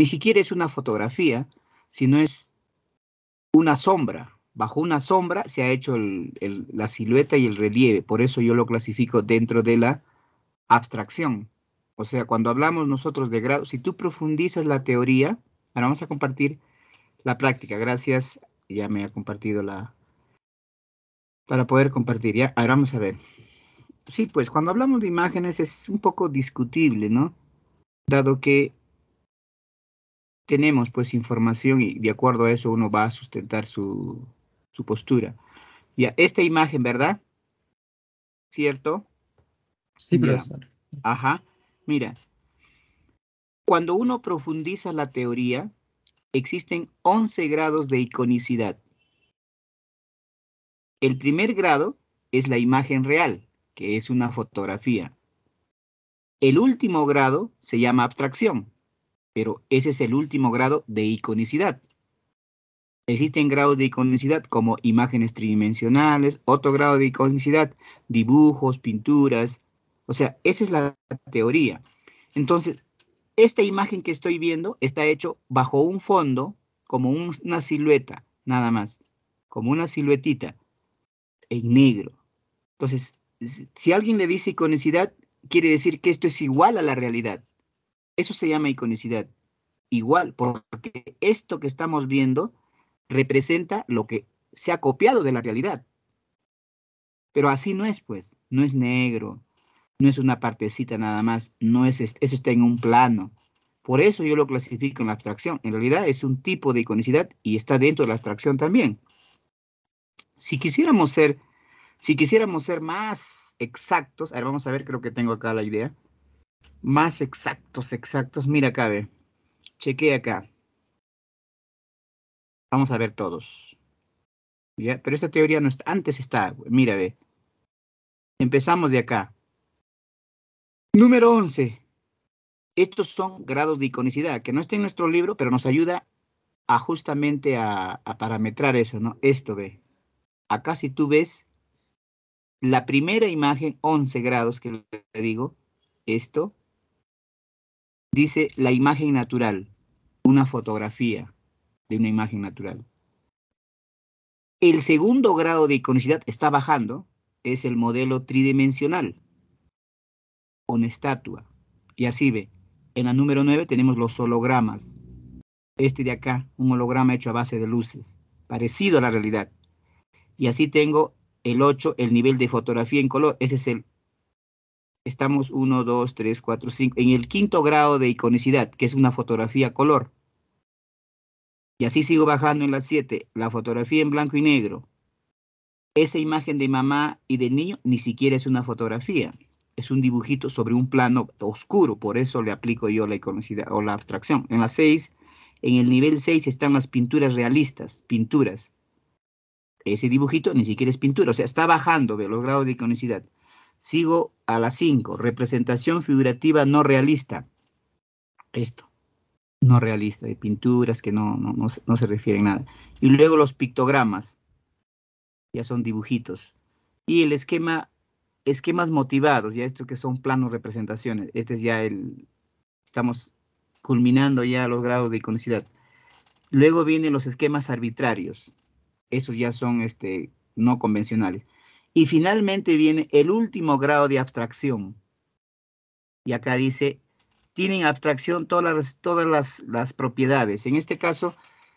Ni siquiera es una fotografía, sino es una sombra. Bajo una sombra se ha hecho la silueta y el relieve. Por eso yo lo clasifico dentro de la abstracción. O sea, cuando hablamos nosotros de grado, si tú profundizas la teoría, ahora vamos a compartir la práctica. Gracias, ya me ha compartido la... Para poder compartir, ya, ahora vamos a ver. Sí, pues cuando hablamos de imágenes es un poco discutible, ¿no? Dado que tenemos pues información y de acuerdo a eso uno va a sustentar su, su postura. Ya, esta imagen, ¿verdad? ¿Cierto? Sí, profesor. Ajá. Mira, cuando uno profundiza la teoría, existen 11 grados de iconicidad. El primer grado es la imagen real, que es una fotografía. El último grado se llama abstracción, pero ese es el último grado de iconicidad. Existen grados de iconicidad como imágenes tridimensionales, otro grado de iconicidad, dibujos, pinturas. O sea, esa es la teoría. Entonces, esta imagen que estoy viendo está hecho bajo un fondo, como una silueta, nada más, como una siluetita, en negro. Entonces, si alguien le dice iconicidad, quiere decir que esto es igual a la realidad. Eso se llama iconicidad. Igual, porque esto que estamos viendo representa lo que se ha copiado de la realidad. Pero así no es, pues. No es negro, no es una partecita nada más, no es, eso está en un plano. Por eso yo lo clasifico en la abstracción. En realidad es un tipo de iconicidad y está dentro de la abstracción también. Si quisiéramos ser, si quisiéramos ser más exactos, a ver, vamos a ver, creo que tengo acá la idea. Más exactos, exactos. Mira acá, ve. Acá. Vamos a ver todos. ¿Ya? Pero esta teoría no está, antes está, mira, ve. Empezamos de acá. Número 11. Estos son grados de iconicidad, que no está en nuestro libro, pero nos ayuda a justamente a, a parametrar eso, ¿no? Esto ve. Acá si tú ves la primera imagen, 11 grados que le digo, esto, dice la imagen natural, una fotografía de una imagen natural. El segundo grado de iconicidad está bajando, es el modelo tridimensional, una estatua. Y así ve, en la número 9 tenemos los hologramas. Este de acá, un holograma hecho a base de luces, parecido a la realidad. Y así tengo el 8, el nivel de fotografía en color. Ese es el estamos 1, 2, 3, 4, 5, en el quinto grado de iconicidad, que es una fotografía color. Y así sigo bajando en la 7, la fotografía en blanco y negro. Esa imagen de mamá y del niño ni siquiera es una fotografía, es un dibujito sobre un plano oscuro, por eso le aplico yo la iconicidad o la abstracción. En la 6, en el nivel 6 están las pinturas realistas, pinturas. Ese dibujito ni siquiera es pintura, o sea, está bajando de los grados de iconicidad. Sigo a la 5, representación figurativa no realista. Esto, no realista, de pinturas que no, no, no, se refieren a nada. Y luego los pictogramas, ya son dibujitos. Y el esquema, esquemas motivados, ya esto que son planos representaciones. Este es ya el, estamos culminando ya los grados de iconicidad. Luego vienen los esquemas arbitrarios. Esos ya son este, no convencionales. Y finalmente viene el último grado de abstracción. Y acá dice, tienen abstracción todas las, todas las, propiedades. En este caso,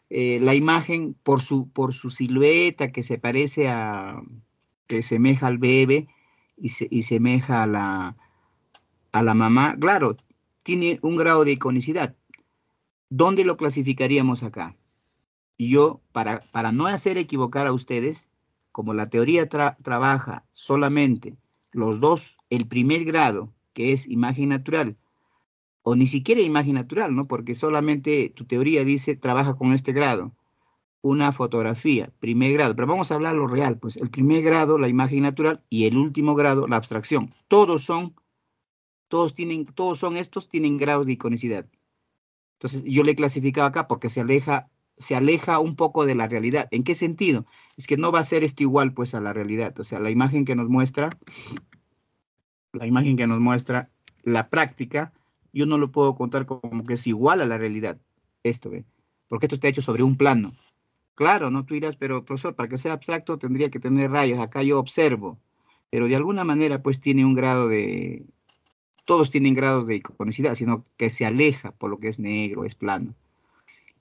eh, la imagen por su, por su silueta que se parece a, que semeja al bebé y, se, y semeja a la, a la mamá, claro, tiene un grado de iconicidad. ¿Dónde lo clasificaríamos acá? Yo, para, para no hacer equivocar a ustedes, como la teoría trabaja solamente los dos, el primer grado, que es imagen natural, o ni siquiera imagen natural, ¿no? Porque solamente tu teoría dice, trabaja con este grado, una fotografía, primer grado, pero vamos a hablar lo real, pues el primer grado, la imagen natural, y el último grado, la abstracción. Todos son, todos tienen, todos son estos, tienen grados de iconicidad. Entonces, yo le he clasificado acá porque se aleja se aleja un poco de la realidad. ¿En qué sentido? Es que no va a ser esto igual pues a la realidad. O sea, la imagen que nos muestra, la imagen que nos muestra la práctica, yo no lo puedo contar como que es igual a la realidad, esto, ¿ve? Porque esto está hecho sobre un plano. Claro, no tú dirás, pero profesor, para que sea abstracto tendría que tener rayos. Acá yo observo, pero de alguna manera pues tiene un grado de... Todos tienen grados de iconicidad, sino que se aleja por lo que es negro, es plano.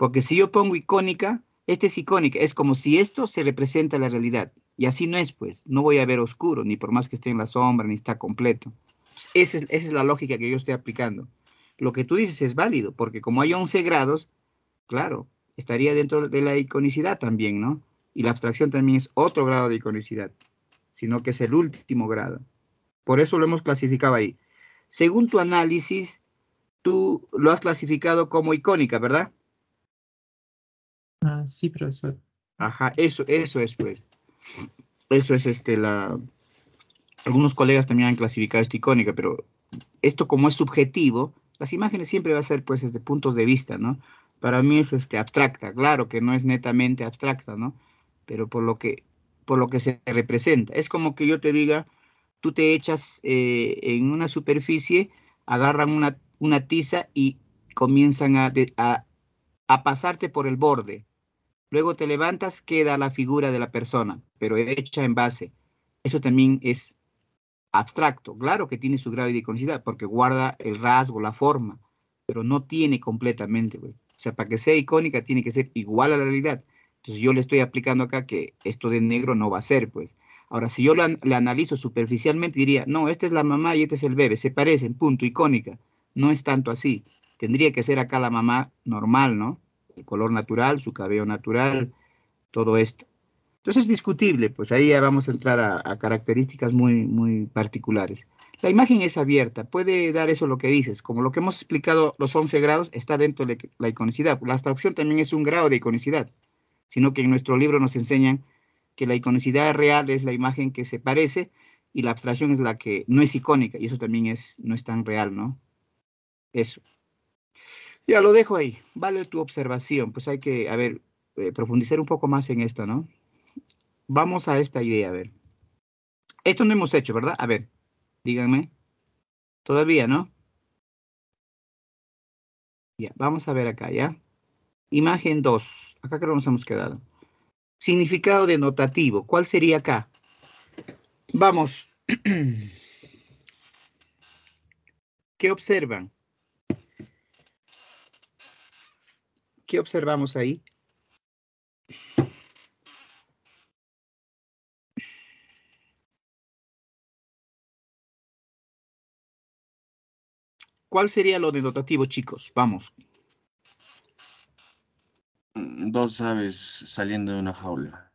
Porque si yo pongo icónica, este es icónica, es como si esto se representa la realidad. Y así no es, pues. No voy a ver oscuro, ni por más que esté en la sombra, ni está completo. Pues, esa, es, esa es la lógica que yo estoy aplicando. Lo que tú dices es válido, porque como hay 11 grados, claro, estaría dentro de la iconicidad también, ¿no? Y la abstracción también es otro grado de iconicidad, sino que es el último grado. Por eso lo hemos clasificado ahí. Según tu análisis, tú lo has clasificado como icónica, ¿verdad? Ah, sí, profesor. Ajá, eso, eso es, pues. Eso es este, la... Algunos colegas también han clasificado esto icónica, pero esto como es subjetivo, las imágenes siempre va a ser, pues, desde puntos de vista, ¿no? Para mí es este, abstracta, claro que no es netamente abstracta, ¿no? Pero por lo que, por lo que se representa. Es como que yo te diga, tú te echas eh, en una superficie, agarran una, una tiza y comienzan a, a, a pasarte por el borde. Luego te levantas, queda la figura de la persona, pero hecha en base. Eso también es abstracto. Claro que tiene su grado de iconicidad porque guarda el rasgo, la forma, pero no tiene completamente, güey. O sea, para que sea icónica tiene que ser igual a la realidad. Entonces yo le estoy aplicando acá que esto de negro no va a ser, pues. Ahora, si yo la, analizo superficialmente, diría, no, esta es la mamá y este es el bebé, se parecen, punto, icónica. No es tanto así. Tendría que ser acá la mamá normal, ¿no? El color natural, su cabello natural, todo esto. Entonces es discutible, pues ahí ya vamos a entrar a, características muy, muy particulares. La imagen es abierta, puede dar eso lo que dices, como lo que hemos explicado, los 11 grados, está dentro de la iconicidad. La abstracción también es un grado de iconicidad, sino que en nuestro libro nos enseñan que la iconicidad real es la imagen que se parece y la abstracción es la que no es icónica, y eso también es, no es tan real, ¿no? Eso. Ya lo dejo ahí. Vale tu observación. Pues hay que, a ver, eh, profundizar un poco más en esto, ¿no? Vamos a esta idea, a ver. Esto no hemos hecho, ¿verdad? A ver, díganme. Todavía, ¿no? Ya, vamos a ver acá, ¿ya? Imagen 2. Acá creo que nos hemos quedado. Significado denotativo. ¿Cuál sería acá? Vamos. ¿Qué observan? ¿Qué observamos ahí? ¿Cuál sería lo denotativo, chicos? Vamos. Mm, dos aves saliendo de una jaula.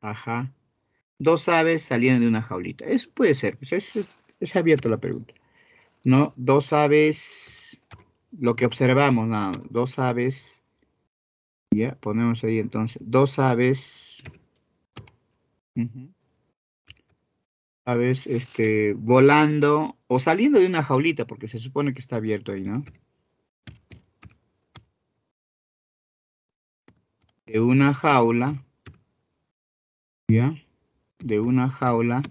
Ajá. Dos aves saliendo de una jaulita. Eso puede ser, pues es, es abierta la pregunta. ¿No? Dos aves, lo que observamos, no, dos aves ya, ponemos ahí entonces dos aves. Aves este, volando o saliendo de una jaulita, porque se supone que está abierto ahí, ¿no? De una jaula. ¿Ya? De una jaula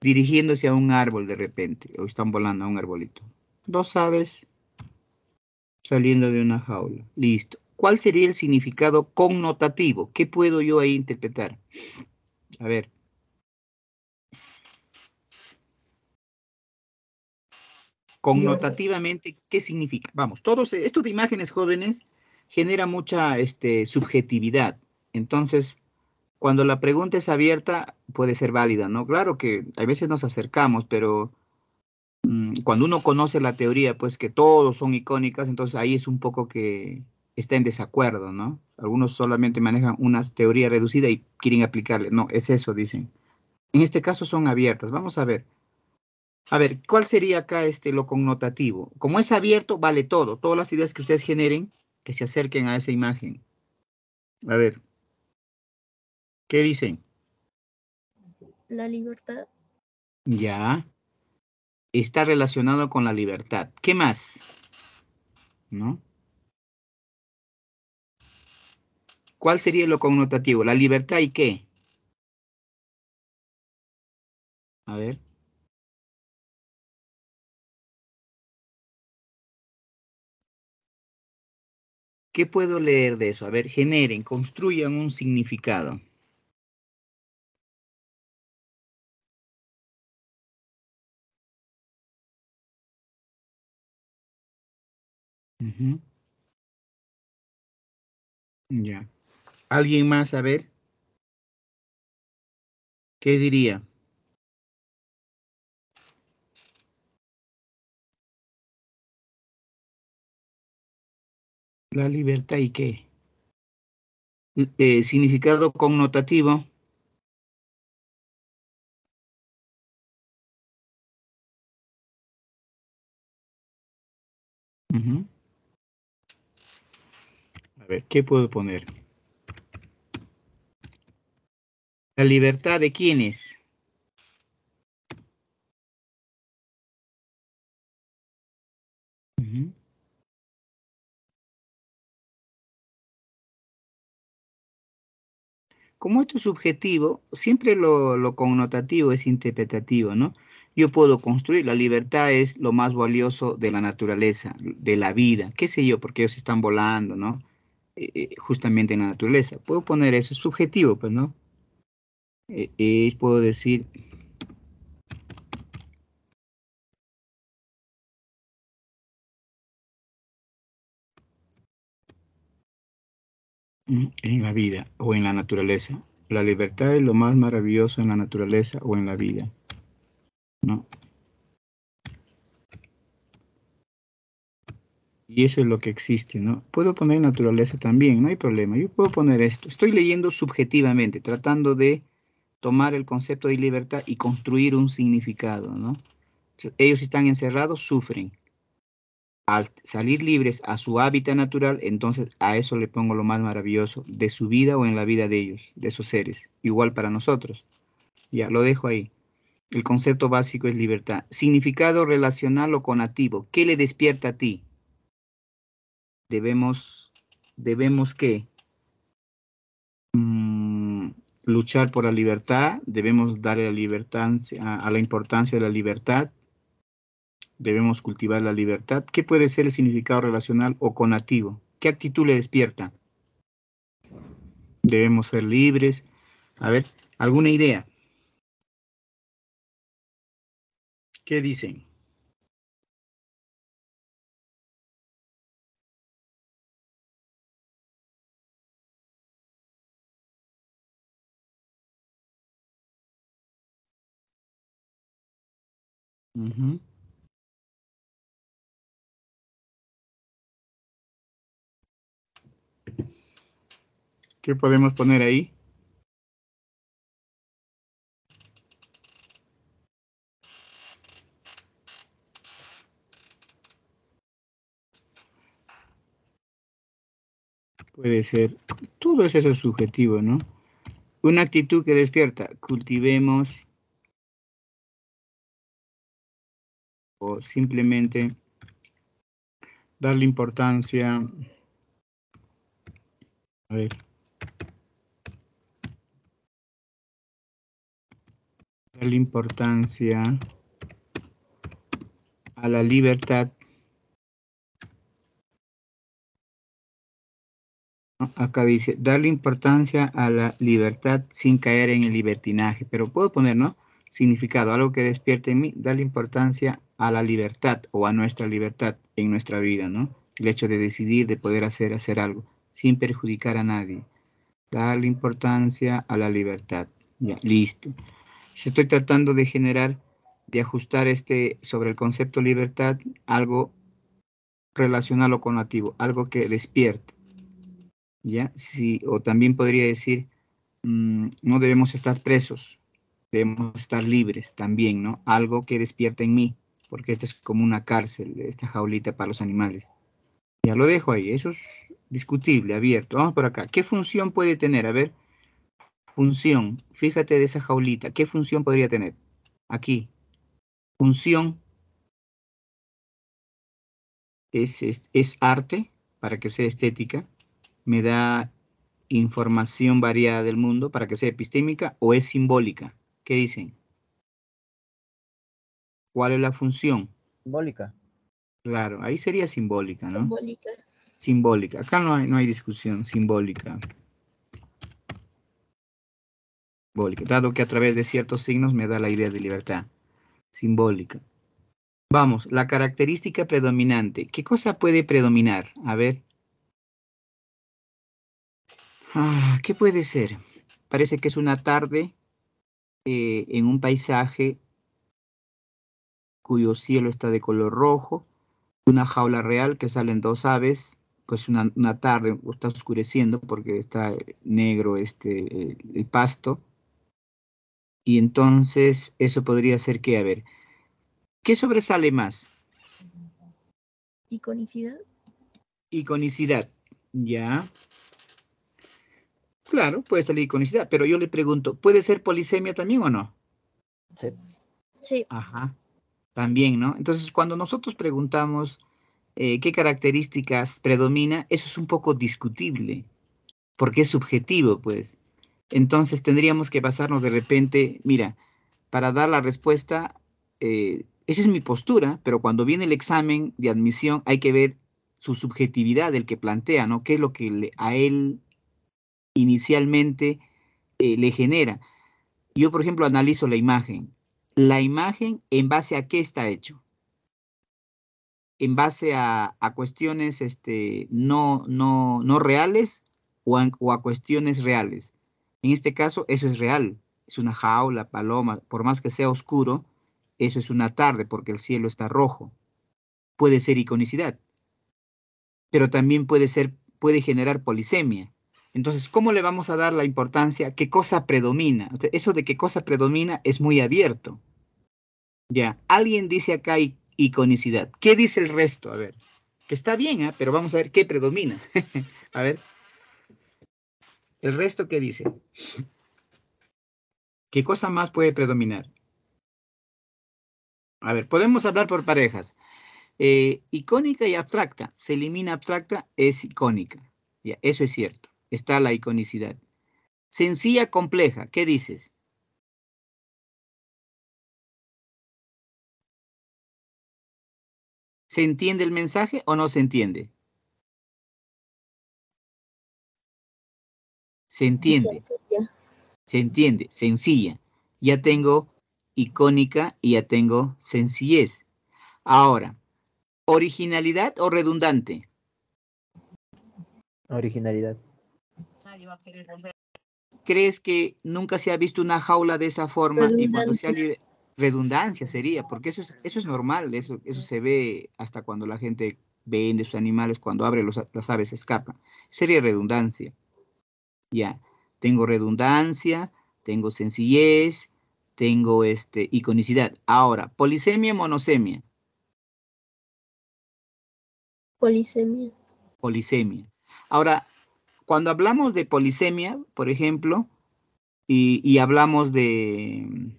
dirigiéndose a un árbol de repente, o están volando a un arbolito. Dos aves saliendo de una jaula. Listo. ¿Cuál sería el significado connotativo? ¿Qué puedo yo ahí interpretar? A ver. Connotativamente, ¿qué significa? Vamos, todos, esto de imágenes jóvenes genera mucha este, subjetividad. Entonces, cuando la pregunta es abierta, puede ser válida, ¿no? Claro que a veces nos acercamos, pero mm, cuando uno conoce la teoría, pues que todos son icónicas, entonces ahí es un poco que está en desacuerdo, ¿no? Algunos solamente manejan una teoría reducida y quieren aplicarle. No, es eso, dicen. En este caso son abiertas. Vamos a ver. A ver, ¿cuál sería acá este, lo connotativo? Como es abierto, vale todo. Todas las ideas que ustedes generen, que se acerquen a esa imagen. A ver. ¿Qué dicen? La libertad. Ya. Está relacionado con la libertad. ¿Qué más? ¿No? ¿Cuál sería lo connotativo? ¿La libertad y qué? A ver. ¿Qué puedo leer de eso? A ver, generen, construyan un significado. Ujú. Ya. ¿Alguien más? A ver. ¿Qué diría? La libertad y qué? Eh, significado connotativo. Ujú. A ver, ¿qué puedo poner? La libertad de quiénes? Ujú. Como esto es subjetivo, siempre lo, lo connotativo es interpretativo, ¿no? Yo puedo construir, la libertad es lo más valioso de la naturaleza, de la vida, qué sé yo, porque ellos están volando, ¿no? Eh, eh, justamente en la naturaleza. Puedo poner eso, es subjetivo, pues, ¿no? Eh, eh, puedo decir, mm, en la vida o en la naturaleza. La libertad es lo más maravilloso en la naturaleza o en la vida, ¿no? Y eso es lo que existe, ¿no? Puedo poner naturaleza también, no hay problema. Yo puedo poner esto. Estoy leyendo subjetivamente, tratando de tomar el concepto de libertad y construir un significado, ¿no? Ellos están encerrados, sufren. Al salir libres a su hábitat natural, entonces a eso le pongo lo más maravilloso de su vida o en la vida de ellos, de esos seres. Igual para nosotros. Ya, lo dejo ahí. El concepto básico es libertad. Significado relacional o conativo. ¿Qué le despierta a ti? debemos, debemos que luchar por la libertad, debemos darle la libertad a, a, la importancia de la libertad, debemos cultivar la libertad. ¿Qué puede ser el significado relacional o conativo? ¿Qué actitud le despierta? Debemos ser libres. A ver, ¿alguna idea? ¿Qué dicen? ¿Qué podemos poner ahí? Puede ser, todo es eso subjetivo, ¿no? Una actitud que despierta, cultivemos simplemente darle importancia. A ver. Darle importancia a la libertad. Acá dice, darle importancia a la libertad sin caer en el libertinaje. Pero puedo poner, ¿no? Significado, algo que despierte en mí, darle importancia a la libertad o a nuestra libertad en nuestra vida, ¿no? El hecho de decidir, de poder hacer, hacer algo, sin perjudicar a nadie. Darle importancia a la libertad. Ya, listo. Estoy tratando de generar, de ajustar este, sobre el concepto libertad, algo relacional o conativo, algo que despierte. ¿Ya? Sí, o también podría decir, mmm, no debemos estar presos, debemos estar libres también, ¿no? Algo que despierta en mí, porque esto es como una cárcel, esta jaulita para los animales. Ya lo dejo ahí, eso es discutible, abierto. Vamos por acá. ¿Qué función puede tener? A ver, función, fíjate de esa jaulita, ¿qué función podría tener? Aquí, función es, es, es arte, para que sea estética, me da información variada del mundo para que sea epistémica o es simbólica. ¿Qué dicen? ¿Cuál es la función? Simbólica. Claro, ahí sería simbólica, ¿no? Simbólica. Simbólica. Acá no hay, no hay discusión. Simbólica. Simbólica. Dado que a través de ciertos signos me da la idea de libertad. Simbólica. Vamos, la característica predominante. ¿Qué cosa puede predominar? A ver. Ah, ¿Qué puede ser? Parece que es una tarde eh, en un paisaje cuyo cielo está de color rojo, una jaula real que salen dos aves, pues una, tarde está oscureciendo porque está negro este, el, pasto. Y entonces eso podría ser que, a ver, ¿qué sobresale más? Iconicidad. Iconicidad, ya. Claro, puede salir iconicidad, pero yo le pregunto, ¿puede ser polisemia también o no? Sí. Sí. Ajá. También, ¿no? Entonces, cuando nosotros preguntamos eh, qué características predomina, eso es un poco discutible, porque es subjetivo, pues. Entonces, tendríamos que basarnos de repente, mira, para dar la respuesta, eh, esa es mi postura, pero cuando viene el examen de admisión hay que ver su subjetividad del que plantea, ¿no? ¿Qué es lo que a él inicialmente eh, le genera? Yo, por ejemplo, analizo la imagen la imagen en base a qué está hecho. En base a, cuestiones este, no, no, no reales o a, cuestiones reales. En este caso, eso es real. Es una jaula, paloma, por más que sea oscuro, eso es una tarde porque el cielo está rojo. Puede ser iconicidad, pero también puede ser, puede generar polisemia. Entonces, ¿cómo le vamos a dar la importancia? ¿Qué cosa predomina? eso de qué cosa predomina es muy abierto. Ya, alguien dice acá iconicidad. ¿Qué dice el resto? A ver, que está bien, ¿eh? pero vamos a ver qué predomina. a ver, el resto, ¿qué dice? ¿Qué cosa más puede predominar? A ver, podemos hablar por parejas. Eh, icónica y abstracta. Se elimina abstracta, es icónica. Ya, eso es cierto está la iconicidad. Sencilla, compleja, ¿qué dices? ¿Se entiende el mensaje o no se entiende? Se entiende. Se entiende, sencilla. Ya tengo icónica y ya tengo sencillez. Ahora, ¿originalidad o redundante? Originalidad. ¿Crees que nunca se ha visto una jaula de esa forma y cuando se redundancia sería, porque eso es, eso es normal, eso, eso se ve hasta cuando la gente vende sus animales, cuando abre los, las aves escapan. Sería redundancia. Ya, tengo redundancia, tengo sencillez, tengo este, iconicidad. Ahora, polisemia, monosemia. Polisemia. Polisemia. Ahora, cuando hablamos de polisemia, por ejemplo, y, hablamos de,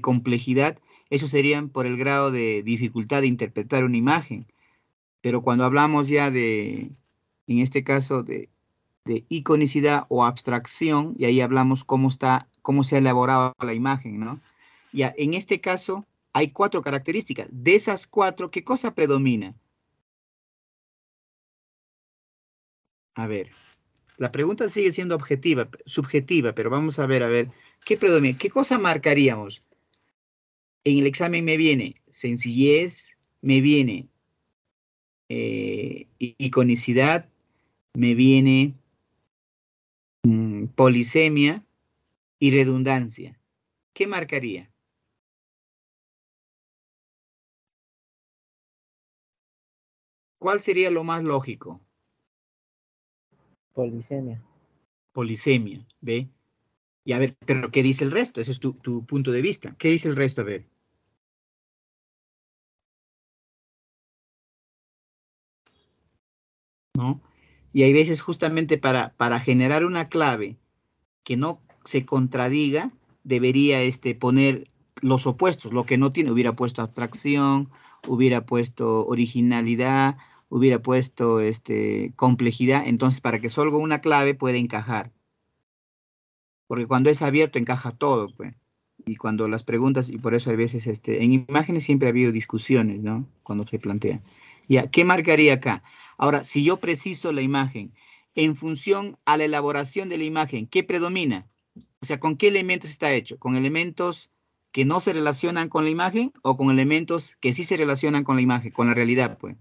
complejidad, eso serían por el grado de dificultad de interpretar una imagen. Pero cuando hablamos ya de, en este caso, de, de iconicidad o abstracción, y ahí hablamos cómo está, cómo se ha elaborado la imagen, ¿no? Ya, en este caso hay cuatro características. De esas cuatro, ¿qué cosa predomina? A ver, la pregunta sigue siendo objetiva, subjetiva, pero vamos a ver, a ver, ¿qué predomina? ¿Qué cosa marcaríamos? En el examen me viene sencillez, me viene eh, iconicidad, me viene mm, polisemia y redundancia. ¿Qué marcaría? ¿Cuál sería lo más lógico? Polisemia. Polisemia, ¿ve? Y a ver, pero ¿qué dice el resto? Ese es tu, punto de vista. ¿Qué dice el resto? A ver. ¿No? Y hay veces justamente para, para generar una clave que no se contradiga, debería este, poner los opuestos, lo que no tiene, hubiera puesto abstracción, hubiera puesto originalidad, hubiera puesto este, complejidad, entonces para que solo una clave puede encajar. Porque cuando es abierto encaja todo, pues. Y cuando las preguntas, y por eso hay veces, este, en imágenes siempre ha habido discusiones, ¿no? Cuando se plantea. Ya, ¿qué marcaría acá? Ahora, si yo preciso la imagen en función a la elaboración de la imagen, ¿qué predomina? O sea, ¿con qué elementos está hecho? ¿Con elementos que no se relacionan con la imagen o con elementos que sí se relacionan con la imagen, con la realidad, pues?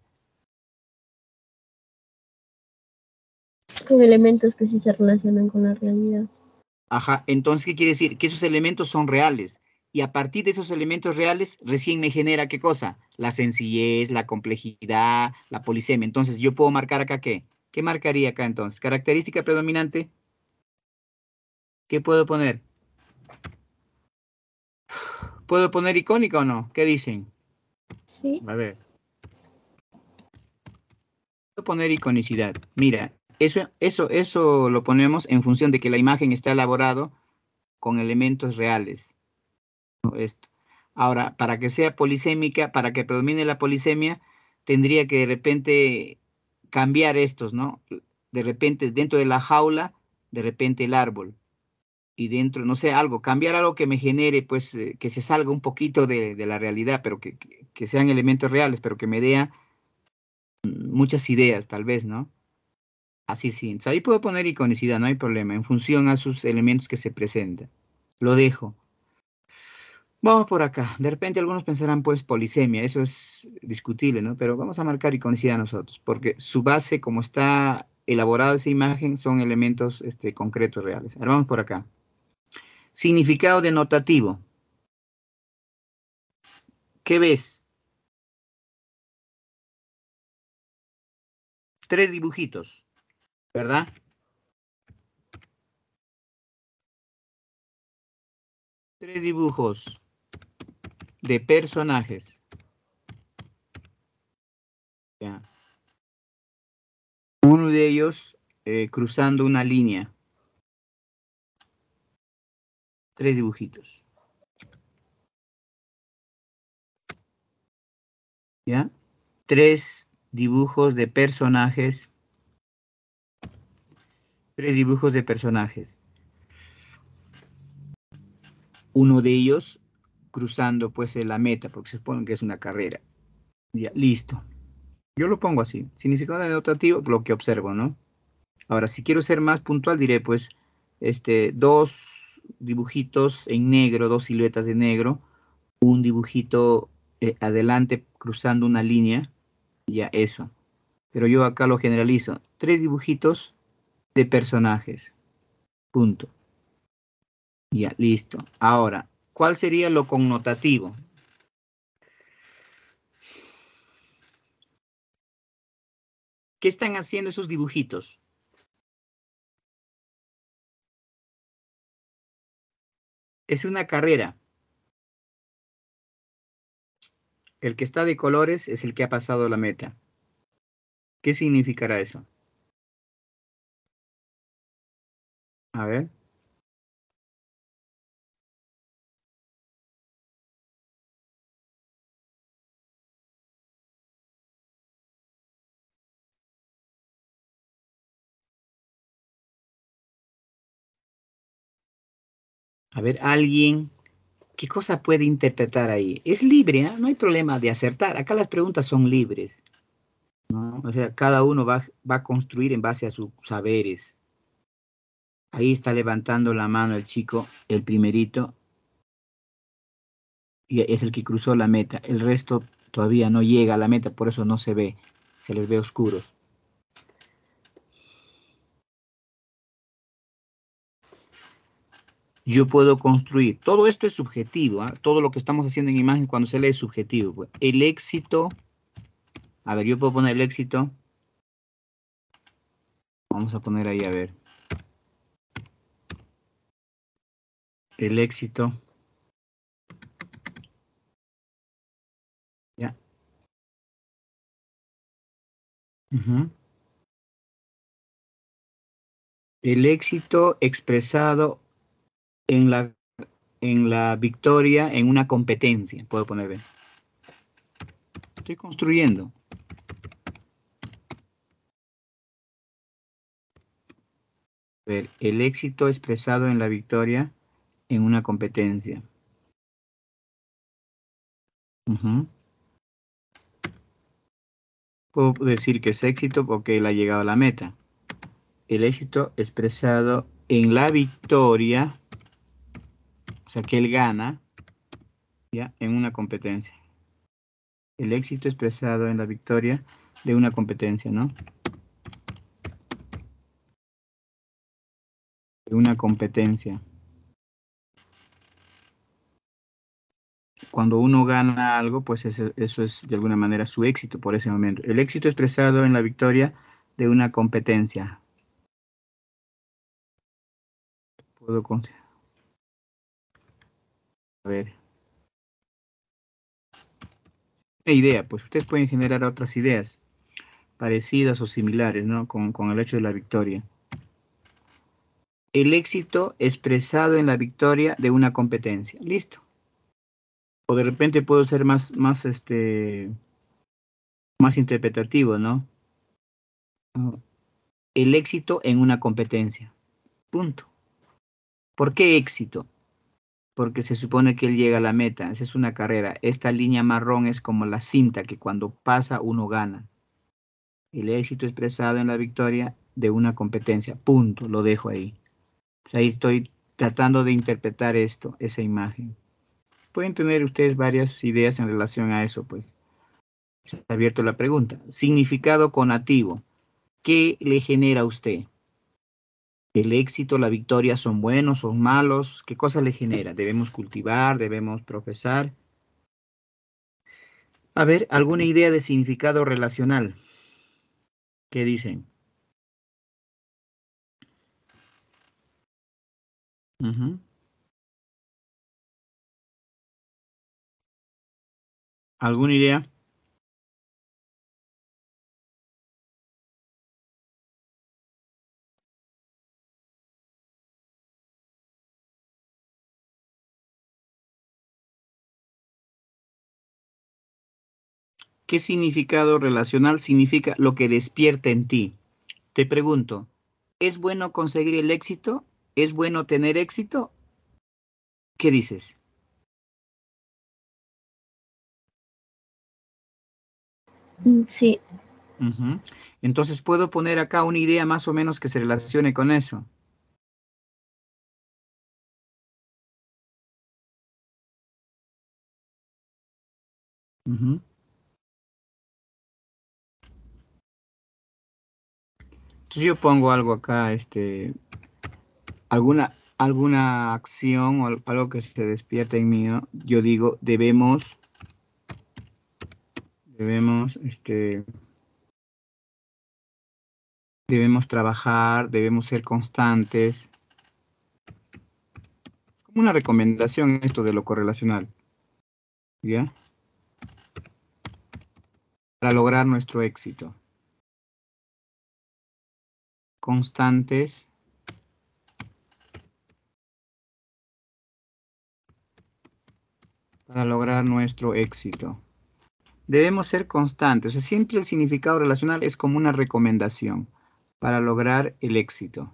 Con elementos que sí se relacionan con la realidad. Ajá, entonces, ¿qué quiere decir? Que esos elementos son reales. Y a partir de esos elementos reales, recién me genera, ¿qué cosa? La sencillez, la complejidad, la polisemia. Entonces, yo puedo marcar acá, ¿qué? ¿Qué marcaría acá entonces? Característica predominante. ¿Qué puedo poner? ¿Puedo poner icónica o no? ¿Qué dicen? Sí. A ver. Puedo poner iconicidad. Mira, eso, eso, eso lo ponemos en función de que la imagen está elaborado con elementos reales. Esto. Ahora, para que sea polisémica, para que predomine la polisemia, tendría que de repente cambiar estos, ¿no? De repente dentro de la jaula, de repente el árbol. Y dentro, no sé, algo, cambiar algo que me genere, pues, eh, que se salga un poquito de, la realidad, pero que, que, que, sean elementos reales, pero que me dé muchas ideas, tal vez, ¿no? Así sí. Ahí puedo poner iconicidad, no hay problema, en función a sus elementos que se presentan. Lo dejo. Vamos por acá. De repente algunos pensarán, pues, polisemia. Eso es discutible, ¿no? Pero vamos a marcar iconicidad nosotros, porque su base, como está elaborada esa imagen, son elementos este, concretos, reales. Ahora vamos por acá. Significado denotativo. ¿Qué ves? Tres dibujitos, ¿verdad? Tres dibujos de personajes. Uno de ellos eh, cruzando una línea. Tres dibujitos. ¿Ya? Tres dibujos de personajes. Tres dibujos de personajes. Uno de ellos cruzando pues la meta, porque se supone que es una carrera. Ya, listo. Yo lo pongo así. Significado denotativo, lo que observo, ¿no? Ahora, si quiero ser más puntual, diré pues, este, dos dibujitos en negro, dos siluetas de negro, un dibujito eh, adelante cruzando una línea, ya eso. Pero yo acá lo generalizo. Tres dibujitos de personajes. Punto. Ya, listo. Ahora, ¿cuál sería lo connotativo? ¿Qué están haciendo esos dibujitos? Es una carrera. El que está de colores es el que ha pasado la meta. ¿Qué significará eso? A ver. A ver, alguien, ¿qué cosa puede interpretar ahí? Es libre, ¿eh? no hay problema de acertar. Acá las preguntas son libres. ¿no? O sea, cada uno va, va a construir en base a sus saberes. Ahí está levantando la mano el chico, el primerito. Y es el que cruzó la meta. El resto todavía no llega a la meta, por eso no se ve. Se les ve oscuros. yo puedo construir. Todo esto es subjetivo, ¿eh? todo lo que estamos haciendo en imagen cuando se lee es subjetivo. Pues. El éxito, a ver, yo puedo poner el éxito. Vamos a poner ahí, a ver. El éxito. Ya. El éxito expresado en la, en la victoria en una competencia. Puedo poner. Estoy construyendo. El éxito expresado en la victoria en una competencia. Puedo decir que es éxito porque él ha llegado a la meta. El éxito expresado en la victoria, o sea, que él gana, ¿ya? En una competencia. El éxito expresado en la victoria de una competencia, ¿no? De una competencia. Cuando uno gana algo, pues eso, es de alguna manera su éxito por ese momento. El éxito expresado en la victoria de una competencia. Puedo considerar. A ver. Una idea, pues ustedes pueden generar otras ideas parecidas o similares, ¿no? Con, con el hecho de la victoria. El éxito expresado en la victoria de una competencia. Listo. De repente puedo ser más, más, este, más interpretativo, ¿no? El éxito en una competencia. Punto. ¿Por qué éxito? Porque se supone que él llega a la meta. Esa es una carrera. Esta línea marrón es como la cinta que cuando pasa uno gana. El éxito expresado en la victoria de una competencia. Punto. Lo dejo ahí. ahí estoy tratando de interpretar esto, esa imagen. Pueden tener ustedes varias ideas en relación a eso, pues. Se ha abierto la pregunta. Significado conativo. ¿Qué le genera a usted? ¿El éxito, la victoria son buenos, son malos? ¿Qué cosa le genera? ¿Debemos cultivar? ¿Debemos profesar? A ver, ¿alguna idea de significado relacional? ¿Qué dicen? ¿Alguna idea? ¿Qué significado relacional significa lo que despierta en ti? Te pregunto, ¿es bueno conseguir el éxito? ¿Es bueno tener éxito? ¿Qué dices? Mm, Sí. Entonces puedo poner acá una idea más o menos que se relacione con eso. Entonces yo pongo algo acá, este, alguna, alguna acción o al- algo que se despierta en mí. Yo digo, debemos, debemos, este, debemos trabajar, debemos ser constantes. Es como una recomendación esto de lo correlacional. ¿Ya? Para lograr nuestro éxito. Constantes. Para lograr nuestro éxito. Debemos ser constantes. O sea, siempre el significado relacional es como una recomendación para lograr el éxito.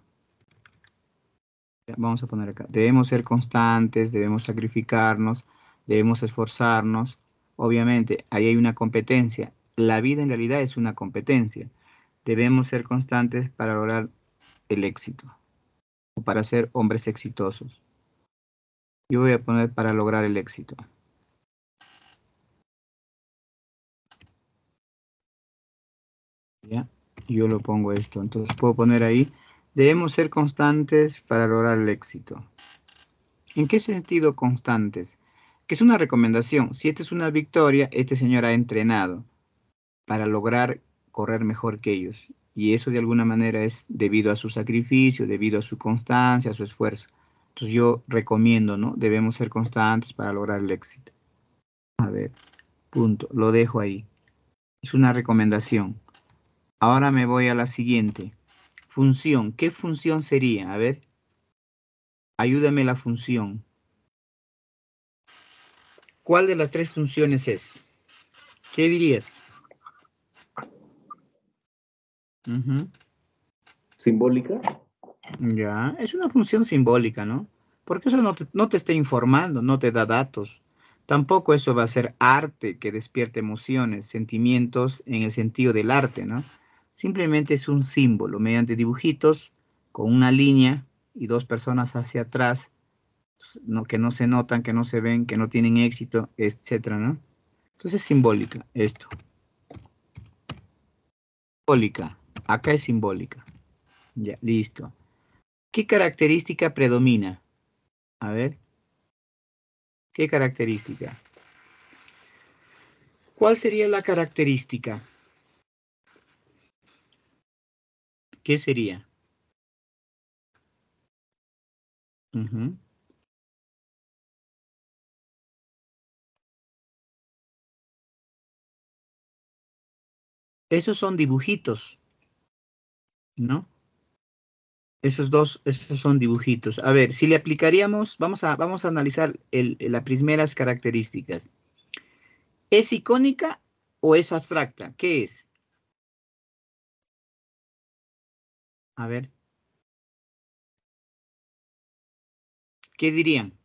Vamos a poner acá. Debemos ser constantes, debemos sacrificarnos, debemos esforzarnos. Obviamente, ahí hay una competencia. La vida en realidad es una competencia. Debemos ser constantes para lograr el éxito. O para ser hombres exitosos. Yo voy a poner para lograr el éxito. Yo lo pongo esto. Entonces puedo poner ahí. Debemos ser constantes para lograr el éxito. ¿En qué sentido constantes? Que es una recomendación. Si esta es una victoria, este señor ha entrenado para lograr correr mejor que ellos. Y eso de alguna manera es debido a su sacrificio, debido a su constancia, a su esfuerzo. Entonces yo recomiendo, ¿no? Debemos ser constantes para lograr el éxito. A ver, punto. Lo dejo ahí. Es una recomendación. Ahora me voy a la siguiente. Función. ¿Qué función sería? A ver. Ayúdame la función. ¿Cuál de las tres funciones es? ¿Qué dirías? Simbólica. Ya, es una función simbólica, ¿no? Porque eso no te, no te está informando, no te da datos. Tampoco eso va a ser arte que despierte emociones, sentimientos en el sentido del arte, ¿no? Simplemente es un símbolo mediante dibujitos con una línea y dos personas hacia atrás, no, que no se notan, que no se ven, que no tienen éxito, etcétera, ¿no? Entonces es simbólica esto. Simbólica. Acá es simbólica. Ya, listo. ¿Qué característica predomina? A ver. ¿Qué característica? ¿Cuál sería la característica? ¿Qué sería? Esos son dibujitos, ¿no? Esos dos, esos son dibujitos. A ver, si le aplicaríamos, vamos a, vamos a analizar el- las primeras características. ¿Es icónica o es abstracta? ¿Qué es? A ver. ¿Qué dirían?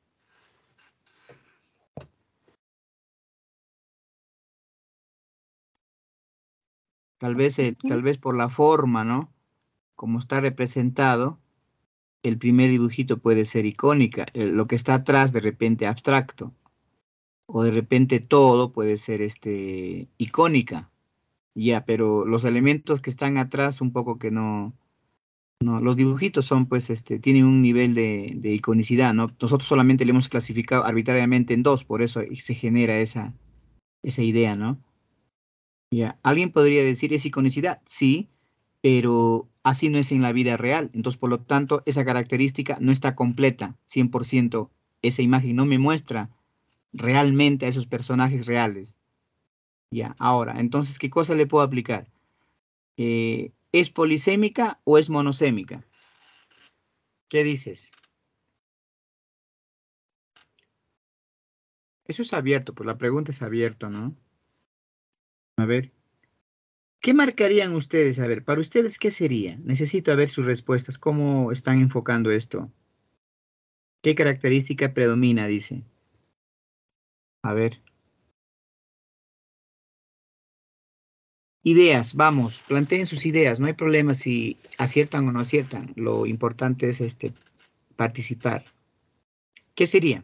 Tal vez, tal vez por la forma, ¿no? Como está representado, el primer dibujito puede ser icónica, eh, lo que está atrás de repente abstracto, o de repente todo puede ser este icónica. Ya, pero los elementos que están atrás un poco que no, no, los dibujitos son pues este, tienen un nivel de, iconicidad, ¿no? Nosotros solamente le hemos clasificado arbitrariamente en dos, por eso se genera esa, esa idea, ¿no? Ya, ¿alguien podría decir es iconicidad? Sí, pero así no es en la vida real. Entonces, por lo tanto, esa característica no está completa, 100%. Esa imagen no me muestra realmente a esos personajes reales. Ya, ahora, entonces, ¿qué cosa le puedo aplicar? Eh, ¿Es polisémica o es monosémica? ¿Qué dices? Eso es abierto, pues la pregunta es abierto, ¿no? A ver. ¿Qué marcarían ustedes? A ver, para ustedes, ¿qué sería? Necesito ver sus respuestas. ¿Cómo están enfocando esto? ¿Qué característica predomina? Dice. A ver. Ideas, vamos, planteen sus ideas. No hay problema si aciertan o no aciertan. Lo importante es este participar. ¿Qué sería?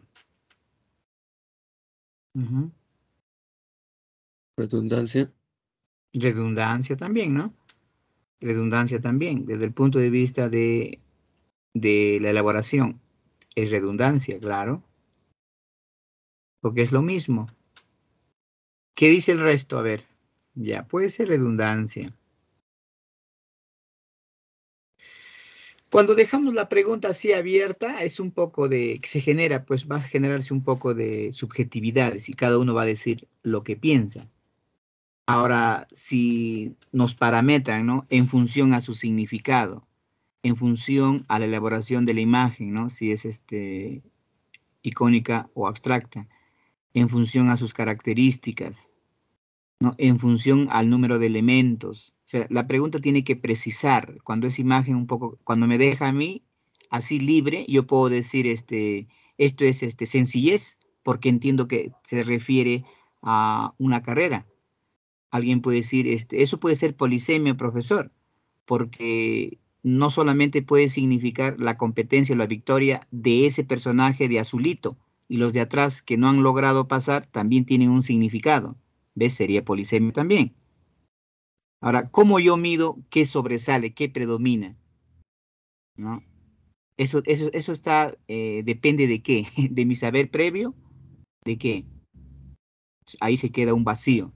Redundancia. Redundancia también, ¿no? Redundancia también, desde el punto de vista de, de la elaboración. Es redundancia, claro. Porque es lo mismo. ¿Qué dice el resto? A ver, ya, puede ser redundancia. Cuando dejamos la pregunta así abierta, es un poco de, que se genera, pues va a generarse un poco de subjetividades y cada uno va a decir lo que piensa. Ahora, si nos parametran, ¿no? En función a su significado, en función a la elaboración de la imagen, ¿no? Si es este, icónica o abstracta, en función a sus características, ¿no? En función al número de elementos. O sea, la pregunta tiene que precisar, cuando es imagen un poco, cuando me deja a mí así libre, yo puedo decir, este, esto es este, sencillez, porque entiendo que se refiere a una carrera. Alguien puede decir, este, eso puede ser polisemia, profesor, porque no solamente puede significar la competencia la victoria de ese personaje de azulito, y los de atrás que no han logrado pasar también tienen un significado. ¿Ves? Sería polisemia también. Ahora, ¿cómo yo mido qué sobresale, qué predomina? ¿No? Eso, eso, eso está, eh, depende de qué, de mi saber previo, de qué. Ahí se queda un vacío.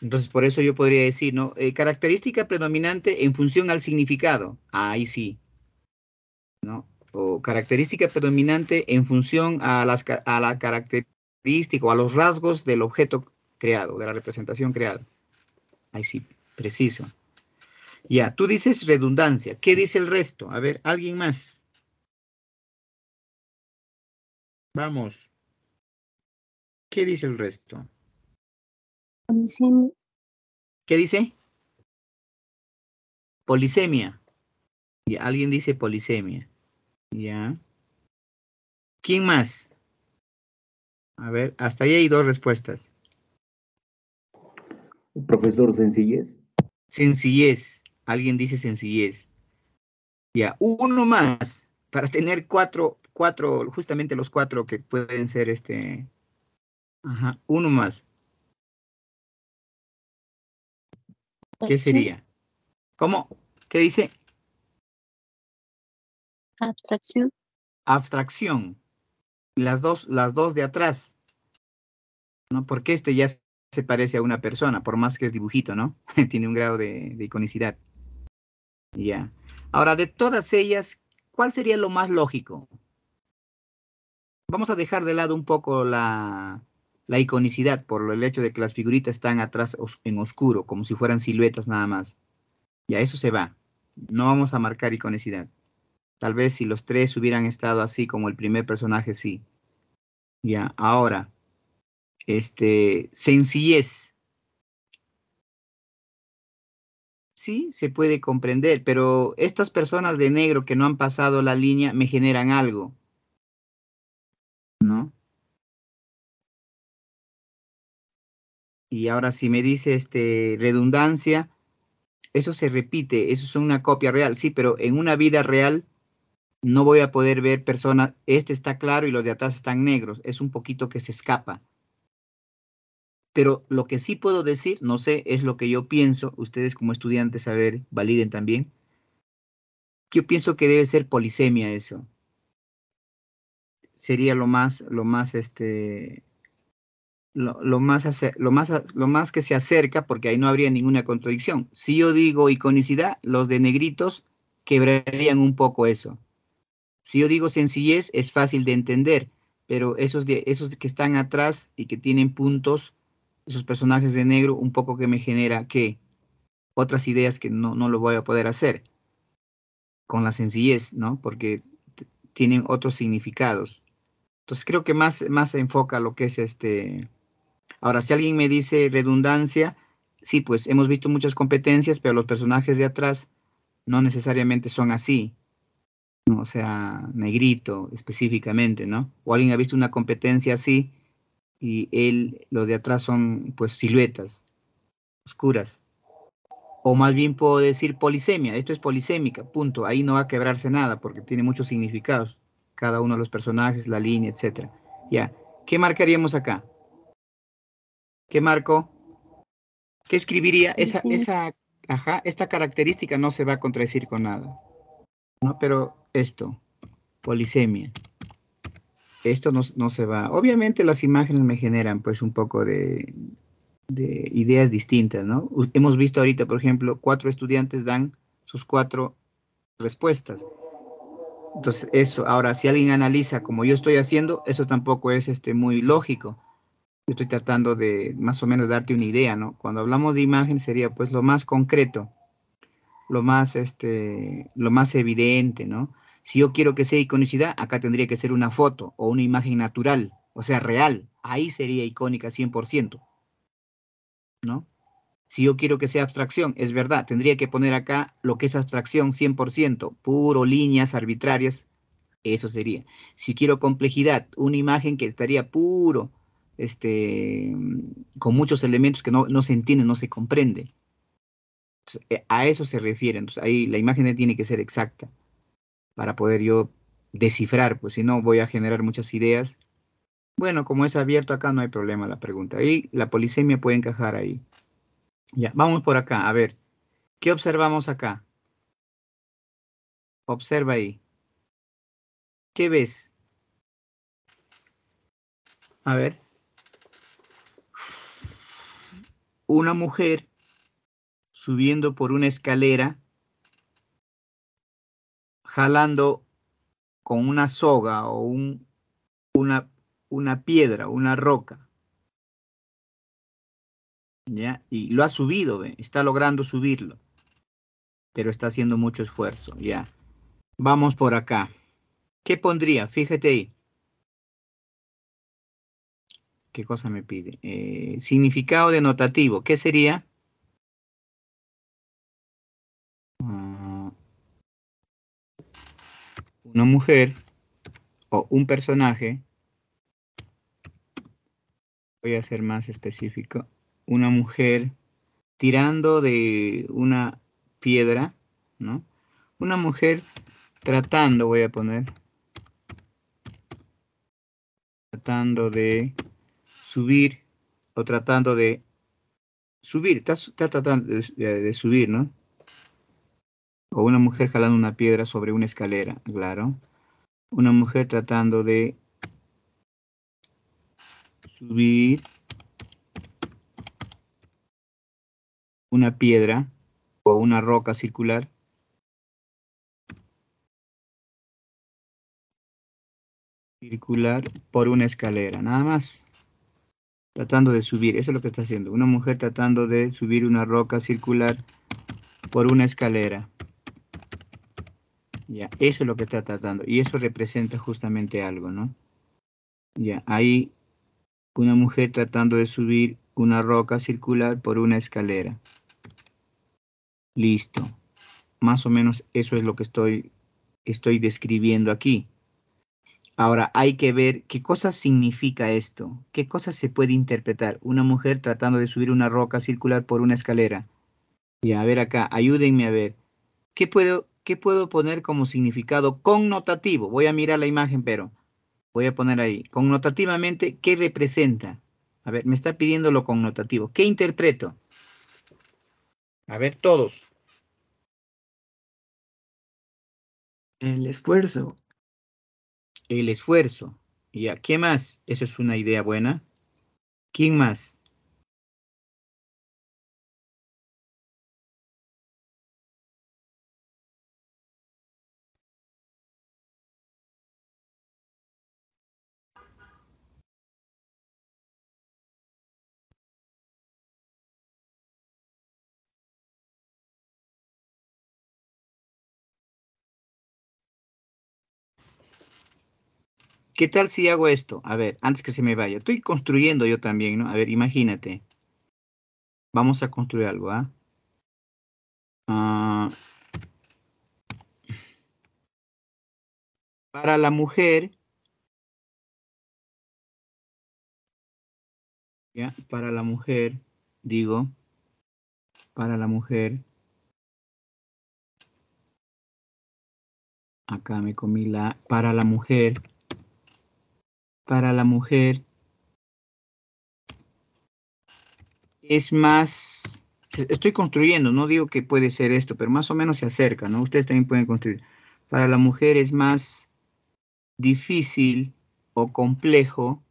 Entonces, por eso yo podría decir, ¿no? Eh, característica predominante en función al significado. Ahí sí. ¿No? O característica predominante en función a, las, a la característica o a los rasgos del objeto creado, de la representación creada. Ahí sí, preciso. Ya, tú dices redundancia. ¿Qué dice el resto? A ver, ¿alguien más? Vamos. ¿Qué dice el resto? Polisemia. ¿Qué dice? Polisemia. Y alguien dice polisemia. Ya. ¿Quién más? A ver, hasta ahí hay dos respuestas. Profesor, sencillez. Sencillez. Alguien dice sencillez. Ya, uno más para tener cuatro, cuatro, justamente los cuatro que pueden ser este. Ajá, uno más. ¿Qué sería? ¿Cómo? ¿Qué dice? Abstracción. Abstracción. Las dos, las dos de atrás. ¿No? Porque este ya se parece a una persona, por más que es dibujito, ¿no? Tiene un grado de, iconicidad. Ya. Ahora, de todas ellas, ¿cuál sería lo más lógico? Vamos a dejar de lado un poco la, la iconicidad por el hecho de que las figuritas están atrás en oscuro, como si fueran siluetas nada más. Ya, eso se va. No vamos a marcar iconicidad. Tal vez si los tres hubieran estado así como el primer personaje, sí. Ya, ahora, este, sencillez. Sí, se puede comprender, pero estas personas de negro que no han pasado la línea me generan algo. ¿No? Y ahora si me dice este redundancia, eso se repite, eso es una copia real, sí, pero en una vida real no voy a poder ver personas, este está claro y los de atrás están negros, es un poquito que se escapa. Pero lo que sí puedo decir, no sé, es lo que yo pienso, ustedes como estudiantes, a ver, validen también. Yo pienso que debe ser polisemia eso. Sería lo más, lo más, este, lo, más, lo, más, lo más que se acerca, porque ahí no habría ninguna contradicción. Si yo digo iconicidad, los de negritos quebrarían un poco eso. Si yo digo sencillez, es fácil de entender, pero esos, de, esos que están atrás y que tienen puntos, esos personajes de negro, un poco que me genera que otras ideas que no, no lo voy a poder hacer con la sencillez, ¿no? Porque tienen otros significados. Entonces creo que más, más se enfoca lo que es este. Ahora, si alguien me dice redundancia, sí, pues hemos visto muchas competencias, pero los personajes de atrás no necesariamente son así. O sea, negrito específicamente, ¿no? O alguien ha visto una competencia así y él, los de atrás son pues siluetas oscuras. O más bien puedo decir polisemia, esto es polisémica, punto. Ahí no va a quebrarse nada porque tiene muchos significados. Cada uno de los personajes, la línea, etcétera. Ya, ¿qué marcaríamos acá? ¿Qué marco? ¿Qué escribiría? Esa, esa, ajá, esta característica no se va a contradecir con nada. ¿No? Pero esto, polisemia. Esto no, no se va. Obviamente las imágenes me generan pues un poco de, de ideas distintas, ¿no? Hemos visto ahorita, por ejemplo, cuatro estudiantes dan sus cuatro respuestas. Entonces, eso, ahora, si alguien analiza como yo estoy haciendo, eso tampoco es este, muy lógico. Yo estoy tratando de más o menos darte una idea, ¿no? Cuando hablamos de imagen sería pues lo más concreto, lo más, este, lo más evidente, ¿no? Si yo quiero que sea iconicidad, acá tendría que ser una foto o una imagen natural, o sea, real. Ahí sería icónica 100%, ¿no? Si yo quiero que sea abstracción, es verdad, tendría que poner acá lo que es abstracción 100%, puro líneas arbitrarias, eso sería. Si quiero complejidad, una imagen que estaría puro, este, con muchos elementos que no, no se entienden, no se comprende. Eh, a eso se refiere. Entonces, ahí la imagen tiene que ser exacta para poder yo descifrar, pues si no voy a generar muchas ideas. Bueno, como es abierto acá no hay problema la pregunta. Ahí la polisemia puede encajar ahí. Ya, vamos por acá, a ver. ¿Qué observamos acá? Observa ahí. ¿Qué ves? A ver. Una mujer subiendo por una escalera, jalando con una soga o un, una, una piedra, una roca. ¿Ya? Y lo ha subido, está logrando subirlo, pero está haciendo mucho esfuerzo, ¿ya? Vamos por acá. ¿Qué pondría? Fíjate ahí. ¿Qué cosa me pide? Eh, significado denotativo. ¿Qué sería? Una mujer o un personaje voy a ser más específico. Una mujer tirando de una piedra, ¿no? Una mujer tratando, voy a poner, tratando de subir o tratando de subir, está, tratando de subir, ¿no? O una mujer jalando una piedra sobre una escalera, claro. Una mujer tratando de subir una piedra o una roca circular. Circular por una escalera, nada más. Tratando de subir, eso es lo que está haciendo. Una mujer tratando de subir una roca circular por una escalera. Ya, eso es lo que está tratando. Y eso representa justamente algo, ¿no? Ya, hay una mujer tratando de subir una roca circular por una escalera. Listo. Más o menos eso es lo que estoy, estoy describiendo aquí. Ahora, hay que ver qué cosa significa esto. ¿Qué cosa se puede interpretar? Una mujer tratando de subir una roca circular por una escalera. Ya, a ver acá, ayúdenme a ver. ¿Qué puedo, qué puedo poner como significado connotativo? Voy a mirar la imagen, pero voy a poner ahí. Connotativamente, ¿qué representa? A ver, me está pidiendo lo connotativo. ¿Qué interpreto? A ver, todos. El esfuerzo. El esfuerzo. Ya, ¿qué más? Esa es una idea buena. ¿Quién más? ¿Qué tal si hago esto? A ver, antes que se me vaya. Estoy construyendo yo también, ¿no? A ver, imagínate. Vamos a construir algo, ¿ah? Ah, para la mujer, ¿ya? Para la mujer, digo, para la mujer. Acá me comí la, para la mujer. Para la mujer. Es más, estoy construyendo, no digo que puede ser esto, pero más o menos se acerca, ¿no? Ustedes también pueden construir. Para la mujer es más difícil o complejo,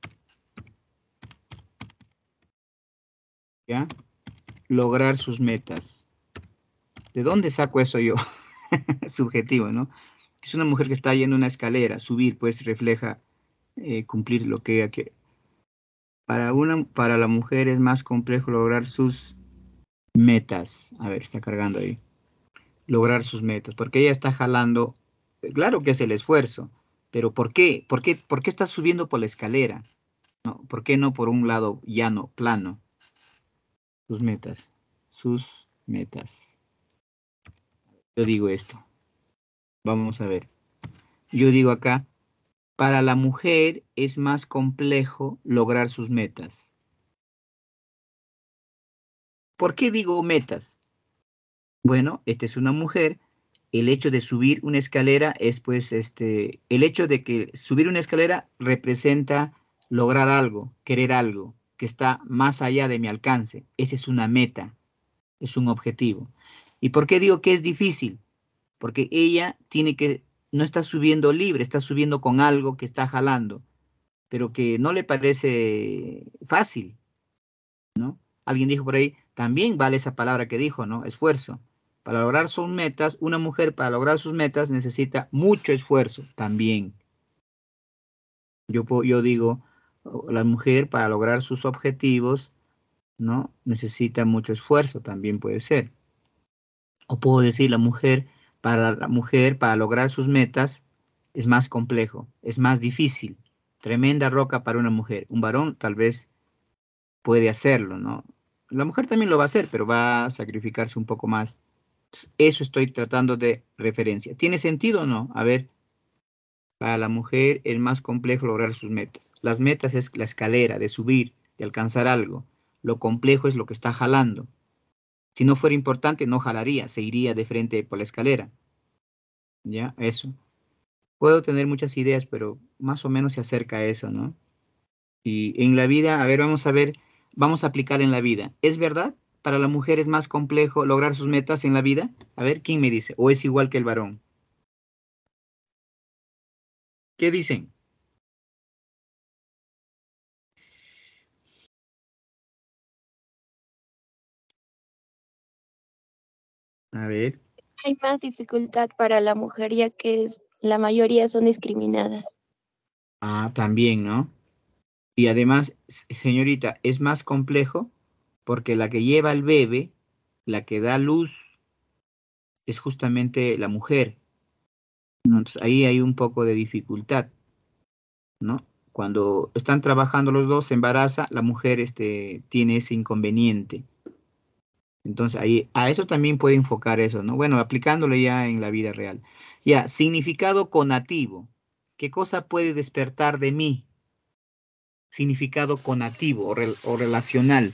¿ya? Lograr sus metas. ¿De dónde saco eso yo? Subjetivo, ¿no? Es una mujer que está yendo una escalera, subir, pues refleja eh, cumplir lo que ella quiere. Para, una, para la mujer es más complejo lograr sus metas. A ver, está cargando ahí. Lograr sus metas, porque ella está jalando, claro que es el esfuerzo, pero ¿por qué? ¿Por qué, por qué está subiendo por la escalera? No, ¿Por qué no por un lado llano, plano? Sus metas, sus metas. Yo digo esto. Vamos a ver. Yo digo acá, para la mujer es más complejo lograr sus metas. ¿Por qué digo metas? Bueno, esta es una mujer. El hecho de subir una escalera es pues este, el hecho de que subir una escalera representa lograr algo, querer algo, que está más allá de mi alcance. Esa es una meta, es un objetivo. ¿Y por qué digo que es difícil? Porque ella tiene que, no está subiendo libre, está subiendo con algo que está jalando, pero que no le parece fácil, ¿no? Alguien dijo por ahí, también vale esa palabra que dijo, ¿no? Esfuerzo. Para lograr sus metas, una mujer para lograr sus metas necesita mucho esfuerzo también. Yo, yo digo, la mujer para lograr sus objetivos, ¿no? Necesita mucho esfuerzo, también puede ser. O puedo decir, la mujer, para la mujer, para lograr sus metas, es más complejo, es más difícil. Tremenda roca para una mujer. Un varón tal vez puede hacerlo, ¿no? La mujer también lo va a hacer, pero va a sacrificarse un poco más. Eso estoy tratando de referencia. ¿Tiene sentido o no? A ver, para la mujer es más complejo lograr sus metas. Las metas es la escalera de subir, de alcanzar algo. Lo complejo es lo que está jalando. Si no fuera importante, no jalaría, se iría de frente por la escalera. ¿Ya? Eso. Puedo tener muchas ideas, pero más o menos se acerca a eso, ¿no? Y en la vida, a ver, vamos a ver, vamos a aplicar en la vida. ¿Es verdad? Para la mujer es más complejo lograr sus metas en la vida. A ver, ¿quién me dice? ¿O es igual que el varón? ¿Qué dicen? A ver. Hay más dificultad para la mujer ya que es- la mayoría son discriminadas. Ah, también, ¿no? Y además, señorita, es más complejo porque la que lleva al bebé, la que da luz, es justamente la mujer. Entonces, ahí hay un poco de dificultad, ¿no? Cuando están trabajando los dos, se embaraza, la mujer este, tiene ese inconveniente. Entonces, ahí, a eso también puede enfocar eso, ¿no? Bueno, aplicándolo ya en la vida real. Ya, significado conativo. ¿Qué cosa puede despertar de mí? Significado conativo o, o relacional.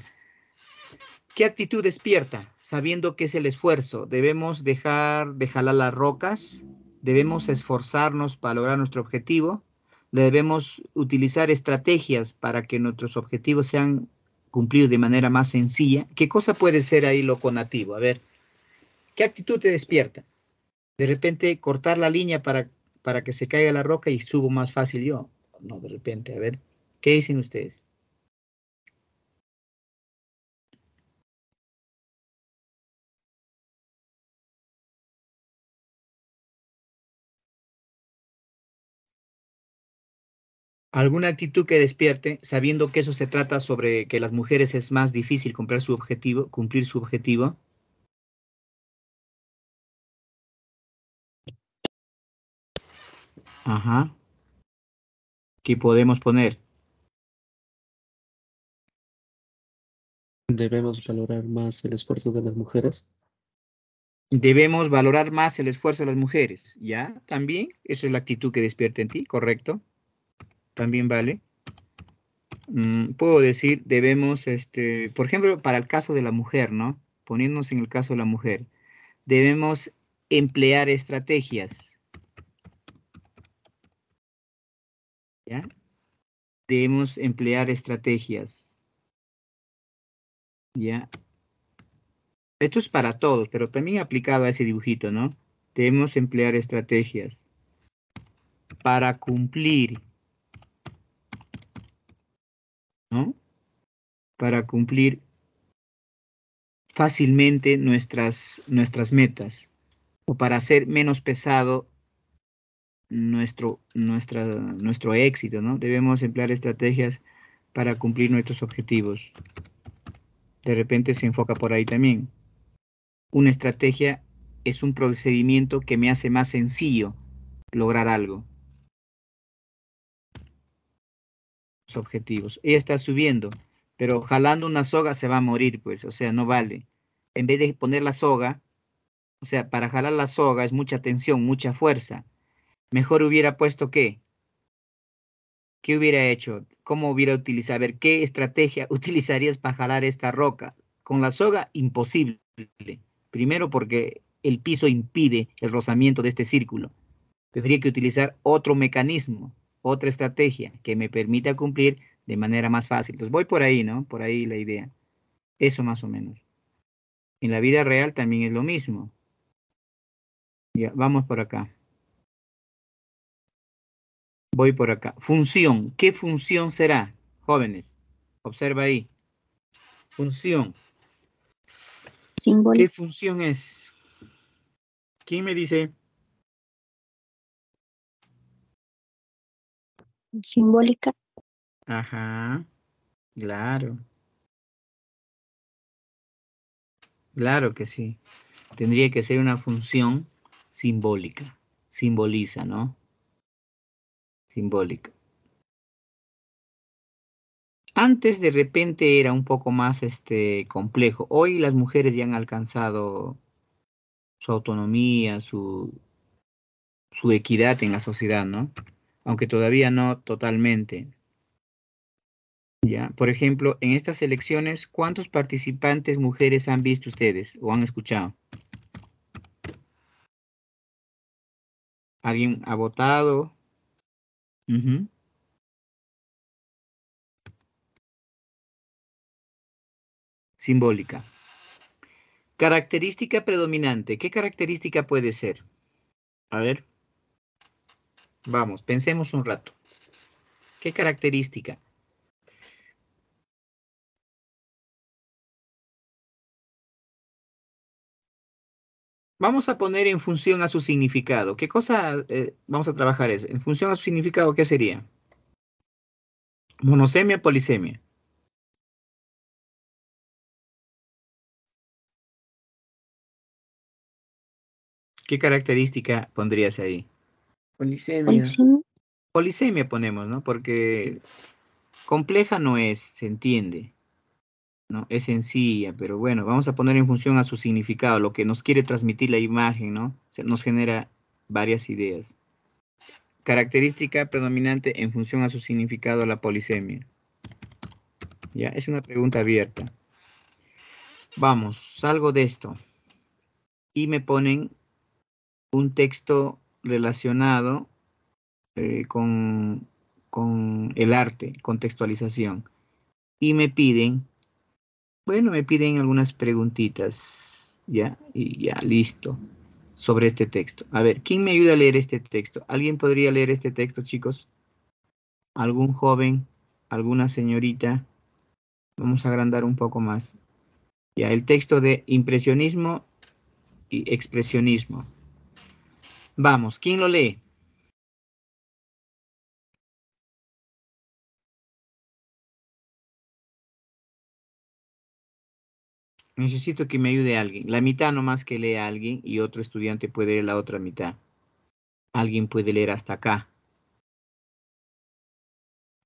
¿Qué actitud despierta? Sabiendo que es el esfuerzo. Debemos dejar de jalar las rocas. Debemos esforzarnos para lograr nuestro objetivo. Debemos utilizar estrategias para que nuestros objetivos sean cumplidos de manera más sencilla. ¿Qué cosa puede ser ahí lo conativo? A ver, ¿qué actitud te despierta? De repente cortar la línea para, para que se caiga la roca y subo más fácil yo. No, de repente, a ver, ¿qué dicen ustedes? Alguna actitud que despierte, sabiendo que eso se trata sobre que las mujeres es más difícil cumplir su objetivo, cumplir su objetivo. Ajá. ¿Qué podemos poner? Debemos valorar más el esfuerzo de las mujeres. Debemos valorar más el esfuerzo de las mujeres, ¿ya? También, esa es la actitud que despierta en ti, ¿correcto? También vale. Mm, puedo decir, debemos, este, por ejemplo, para el caso de la mujer, ¿no? Poniéndonos en el caso de la mujer, debemos emplear estrategias. ¿Ya? Debemos emplear estrategias. ¿Ya? Esto es para todos, pero también aplicado a ese dibujito, ¿no? Debemos emplear estrategias para cumplir, ¿no? Para cumplir fácilmente nuestras, nuestras metas o para hacer menos pesado nuestro, nuestra, nuestro éxito, ¿no? Debemos emplear estrategias para cumplir nuestros objetivos. De repente se enfoca por ahí también. Una estrategia es un procedimiento que me hace más sencillo lograr algo. Objetivos. Ella está subiendo, pero jalando una soga se va a morir, pues, o sea, no vale. En vez de poner la soga, o sea, para jalar la soga es mucha tensión, mucha fuerza. Mejor hubiera puesto qué. ¿Qué hubiera hecho? ¿Cómo hubiera utilizado? A ver, ¿qué estrategia utilizarías para jalar esta roca? Con la soga, imposible. Primero porque el piso impide el rozamiento de este círculo. Tendría que utilizar otro mecanismo, otra estrategia que me permita cumplir de manera más fácil. Entonces voy por ahí, ¿no? Por ahí la idea. Eso más o menos. En la vida real también es lo mismo. Ya, vamos por acá. Voy por acá. Función. ¿Qué función será? Jóvenes, observa ahí. Función. ¿Qué Simbólica. función es? ¿Quién me dice? Simbólica. Ajá. Claro. Claro que sí. Tendría que ser una función simbólica. Simboliza, ¿no? Simbólica. Antes de repente era un poco más este, complejo. Hoy las mujeres ya han alcanzado su autonomía, su, su equidad en la sociedad, ¿no? Aunque todavía no totalmente. Ya, por ejemplo, en estas elecciones, ¿cuántos participantes mujeres han visto ustedes o han escuchado? ¿Alguien ha votado? Simbólica. Característica predominante. ¿Qué característica puede ser? A ver. Vamos, pensemos un rato. ¿Qué característica? Vamos a poner en función a su significado. ¿Qué cosa eh, vamos a trabajar eso? En función a su significado, ¿qué sería? Monosemia, polisemia. ¿Qué característica pondrías ahí? Polisemia. Polisemia. Ponemos, ¿no? Porque compleja no es, se entiende. ¿no? Es sencilla, pero bueno, vamos a poner en función a su significado, lo que nos quiere transmitir la imagen, ¿no? Se nos genera varias ideas. Característica predominante en función a su significado, la polisemia. Ya, es una pregunta abierta. Vamos, salgo de esto. Y me ponen un texto relacionado eh, con, con el arte, contextualización. Y me piden, bueno, me piden algunas preguntitas, ya, y ya, listo, sobre este texto. A ver, ¿quién me ayuda a leer este texto? ¿Alguien podría leer este texto, chicos? ¿Algún joven? ¿Alguna señorita? Vamos a agrandar un poco más. Ya, el texto de impresionismo y expresionismo. Vamos, ¿quién lo lee? Necesito que me ayude alguien. La mitad nomás que lea alguien y otro estudiante puede leer la otra mitad. Alguien puede leer hasta acá.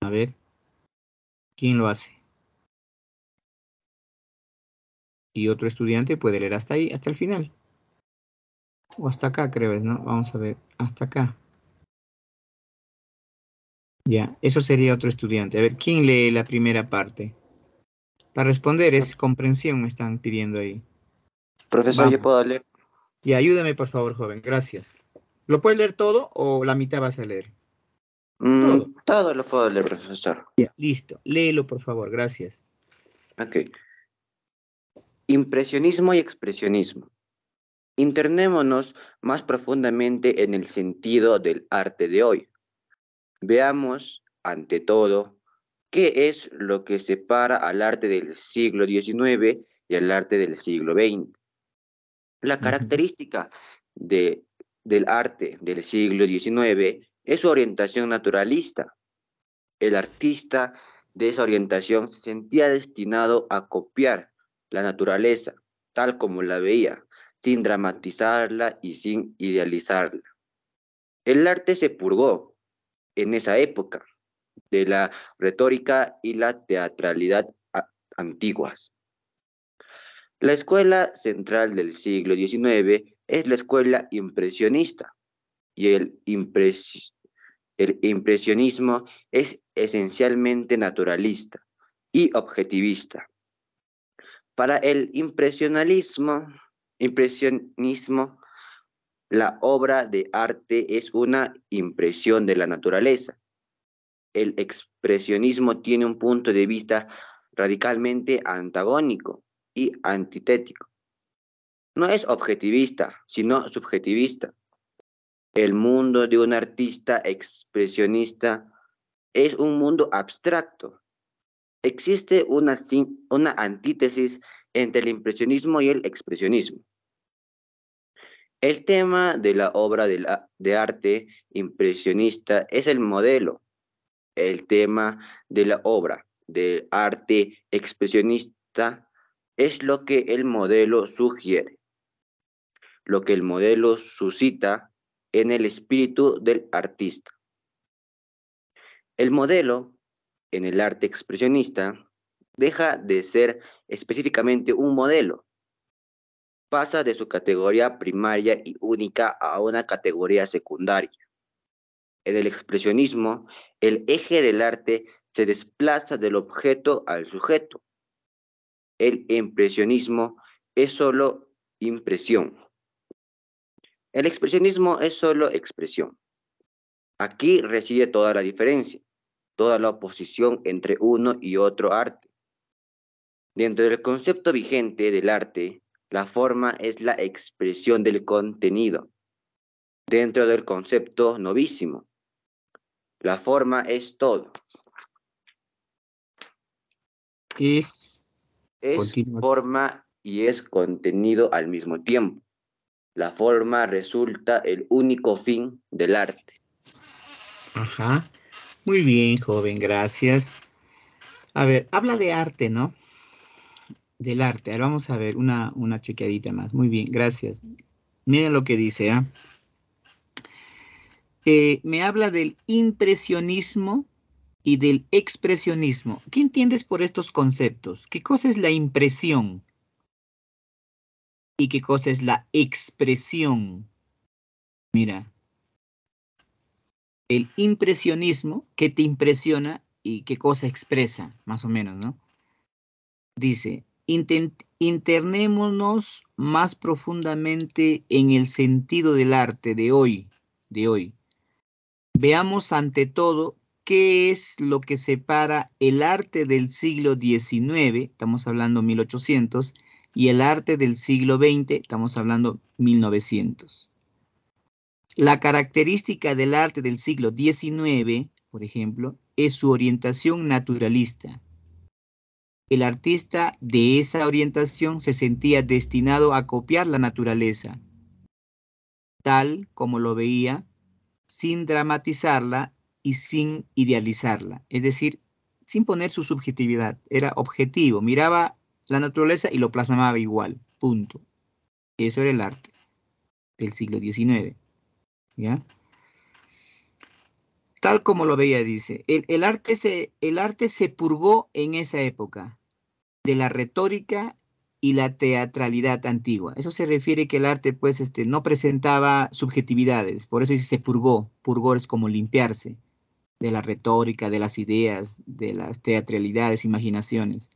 A ver. ¿Quién lo hace? Y otro estudiante puede leer hasta ahí, hasta el final. O hasta acá, creo, ¿no? Vamos a ver. Hasta acá. Ya, eso sería otro estudiante. A ver, ¿quién lee la primera parte? Para responder es comprensión, me están pidiendo ahí. Profesor, Vamos. yo puedo leer. Y ayúdame, por favor, joven. Gracias. ¿Lo puedes leer todo o la mitad vas a leer? Mm, Todo. todo lo puedo leer, profesor. Ya, listo. Léelo, por favor. Gracias. Ok. Impresionismo y expresionismo. Internémonos más profundamente en el sentido del arte de hoy. Veamos, ante todo, qué es lo que separa al arte del siglo XIX y al arte del siglo XX. La característica de, del arte del siglo XIX es su orientación naturalista. El artista de esa orientación se sentía destinado a copiar la naturaleza tal como la veía, sin dramatizarla y sin idealizarla. El arte se purgó en esa época de la retórica y la teatralidad antiguas. La escuela central del siglo XIX es la escuela impresionista y el impresionismo es esencialmente naturalista y objetivista. Para el impresionalismo, impresionismo, la obra de arte es una impresión de la naturaleza. El expresionismo tiene un punto de vista radicalmente antagónico y antitético. No es objetivista, sino subjetivista. El mundo de un artista expresionista es un mundo abstracto. Existe una, una antítesis entre el impresionismo y el expresionismo. El tema de la obra de, de arte impresionista es el modelo. El tema de la obra de arte expresionista es lo que el modelo sugiere, lo que el modelo suscita en el espíritu del artista. El modelo en el arte expresionista deja de ser específicamente un modelo, pasa de su categoría primaria y única a una categoría secundaria. En el expresionismo, el eje del arte se desplaza del objeto al sujeto. El impresionismo es solo impresión. El expresionismo es solo expresión. Aquí reside toda la diferencia, toda la oposición entre uno y otro arte. Dentro del concepto vigente del arte, la forma es la expresión del contenido. Dentro del concepto novísimo, la forma es todo. Es, Es forma y es contenido al mismo tiempo. La forma resulta el único fin del arte. ajá. Muy bien, joven, gracias. A ver, habla de arte, ¿no? Del arte. Ahora vamos a ver una, una chequeadita más. Muy bien, gracias. Miren lo que dice, ¿ah? Eh, me habla del impresionismo y del expresionismo. ¿Qué entiendes por estos conceptos? ¿Qué cosa es la impresión? ¿Y qué cosa es la expresión? Mira, el impresionismo, ¿qué te impresiona y qué cosa expresa? Más o menos, ¿no? Dice, internémonos más profundamente en el sentido del arte de hoy, de hoy. Veamos ante todo qué es lo que separa el arte del siglo XIX, estamos hablando 1800, y el arte del siglo XX, estamos hablando 1900. La característica del arte del siglo XIX, por ejemplo, es su orientación naturalista. El artista de esa orientación se sentía destinado a copiar la naturaleza, tal como lo veía, sin dramatizarla y sin idealizarla, es decir, sin poner su subjetividad, era objetivo, miraba la naturaleza y lo plasmaba igual, punto. Eso era el arte del siglo XIX. ¿Ya? Tal como lo veía, dice, el, arte se, el arte se purgó en esa época de la retórica y la teatralidad antigua. Eso se refiere que el arte, pues, este, no presentaba subjetividades, por eso dice se purgó. Purgó es como limpiarse de la retórica, de las ideas, de las teatralidades, imaginaciones.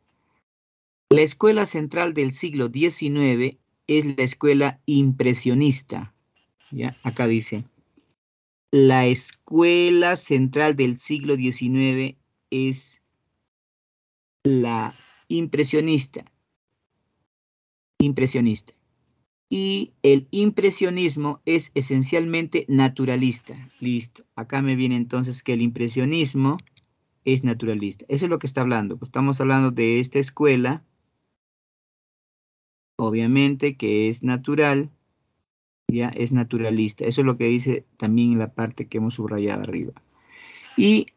La escuela central del siglo XIX es la escuela impresionista. ¿ya? Acá dice, la escuela central del siglo XIX es la impresionista. Impresionista. Y el impresionismo es esencialmente naturalista. Listo. Acá me viene entonces que el impresionismo es naturalista. Eso es lo que está hablando. Pues estamos hablando de esta escuela, obviamente que es natural, ya es naturalista. Eso es lo que dice también en la parte que hemos subrayado arriba. Y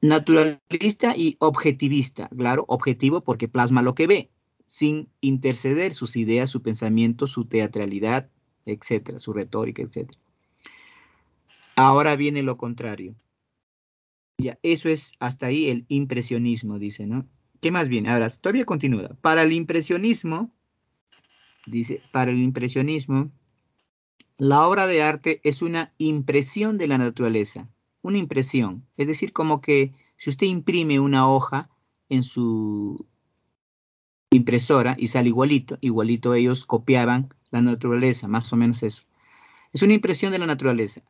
naturalista y objetivista. Claro, objetivo porque plasma lo que ve, sin interceder sus ideas, su pensamiento, su teatralidad, etcétera, su retórica, etcétera. Ahora viene lo contrario. Ya, eso es hasta ahí el impresionismo, dice, ¿no? ¿Qué más viene? Ahora, todavía continúa. Para el impresionismo, dice, para el impresionismo, la obra de arte es una impresión de la naturaleza, una impresión. Es decir, como que si usted imprime una hoja en su impresora y sale igualito, igualito ellos copiaban la naturaleza, más o menos eso. Es una impresión de la naturaleza.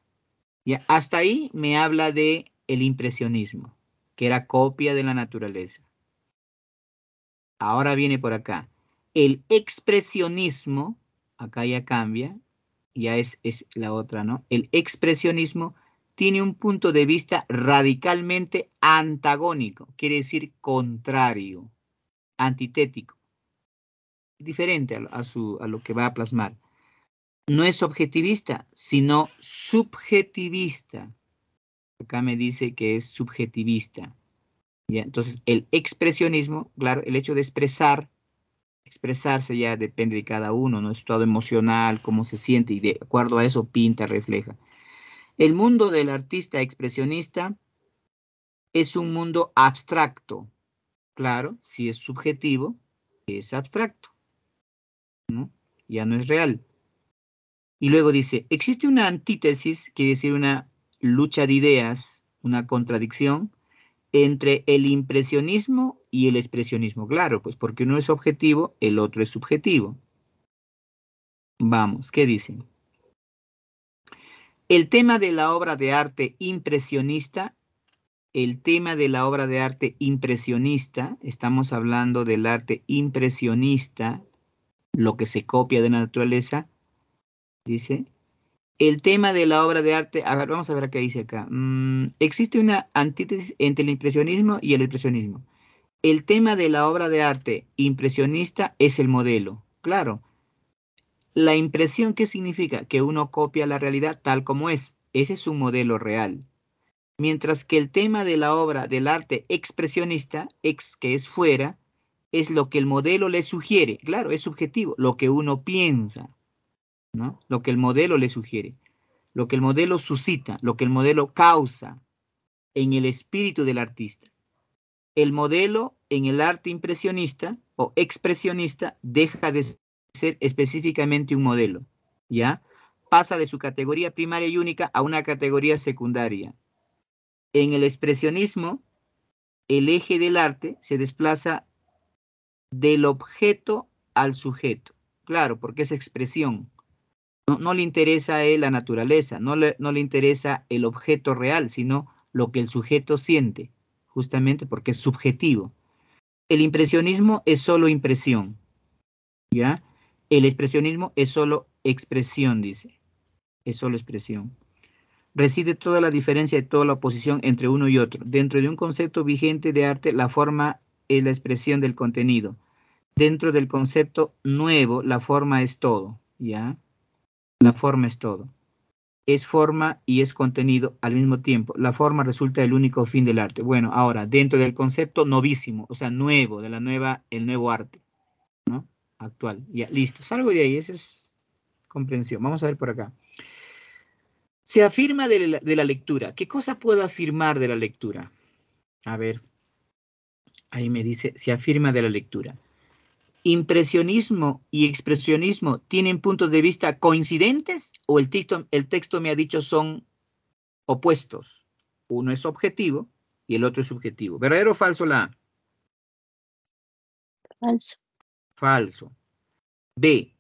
Ya, hasta ahí me habla de el impresionismo, que era copia de la naturaleza. Ahora viene por acá. El expresionismo, acá ya cambia, ya es, es la otra, ¿no? El expresionismo tiene un punto de vista radicalmente antagónico, quiere decir contrario, antitético, diferente a, a, su, a lo que va a plasmar. No es objetivista, sino subjetivista. Acá me dice que es subjetivista. ¿Ya? Entonces, el expresionismo, claro, el hecho de expresar, expresarse ya depende de cada uno, ¿no? Estado emocional, cómo se siente, y de acuerdo a eso pinta, refleja. El mundo del artista expresionista es un mundo abstracto. Claro, si es subjetivo, es abstracto. ¿no? Ya no es real. Y luego dice, existe una antítesis, quiere decir una lucha de ideas, una contradicción, entre el impresionismo y el expresionismo. Claro, pues porque uno es objetivo, el otro es subjetivo. Vamos, ¿qué dicen? El tema de la obra de arte impresionista, el tema de la obra de arte impresionista, estamos hablando del arte impresionista, lo que se copia de la naturaleza, dice, el tema de la obra de arte, a ver, vamos a ver qué dice acá. Mm, existe una antítesis entre el impresionismo y el expresionismo. El tema de la obra de arte impresionista es el modelo. Claro. La impresión, ¿qué significa? Que uno copia la realidad tal como es. Ese es un modelo real. Mientras que el tema de la obra del arte expresionista, ex que es fuera, es lo que el modelo le sugiere. Claro, es subjetivo, lo que uno piensa. ¿no? Lo que el modelo le sugiere, lo que el modelo suscita, lo que el modelo causa en el espíritu del artista. El modelo en el arte impresionista o expresionista deja de ser específicamente un modelo, ¿ya? Pasa de su categoría primaria y única a una categoría secundaria. En el expresionismo, el eje del arte se desplaza del objeto al sujeto. Claro, porque es expresión. No, le interesa a él la naturaleza, no le, no le interesa el objeto real, sino lo que el sujeto siente, justamente porque es subjetivo. El impresionismo es solo impresión, ¿ya? El expresionismo es solo expresión, dice. Es solo expresión. Reside toda la diferencia y toda la oposición entre uno y otro. Dentro de un concepto vigente de arte, la forma es la expresión del contenido. Dentro del concepto nuevo, la forma es todo, ¿ya? La forma es todo. Es forma y es contenido al mismo tiempo. La forma resulta el único fin del arte. Bueno, ahora, dentro del concepto novísimo, o sea, nuevo, de la nueva, el nuevo arte, ¿no? Actual. Ya, listo. Salgo de ahí, esa es comprensión. Vamos a ver por acá. Se afirma de la, de la lectura. ¿Qué cosa puedo afirmar de la lectura? A ver. Ahí me dice, se afirma de la lectura impresionismo y expresionismo tienen puntos de vista coincidentes o el texto, el texto me ha dicho son opuestos? Uno es objetivo y el otro es subjetivo. ¿Verdadero o falso la A? Falso. Falso. B.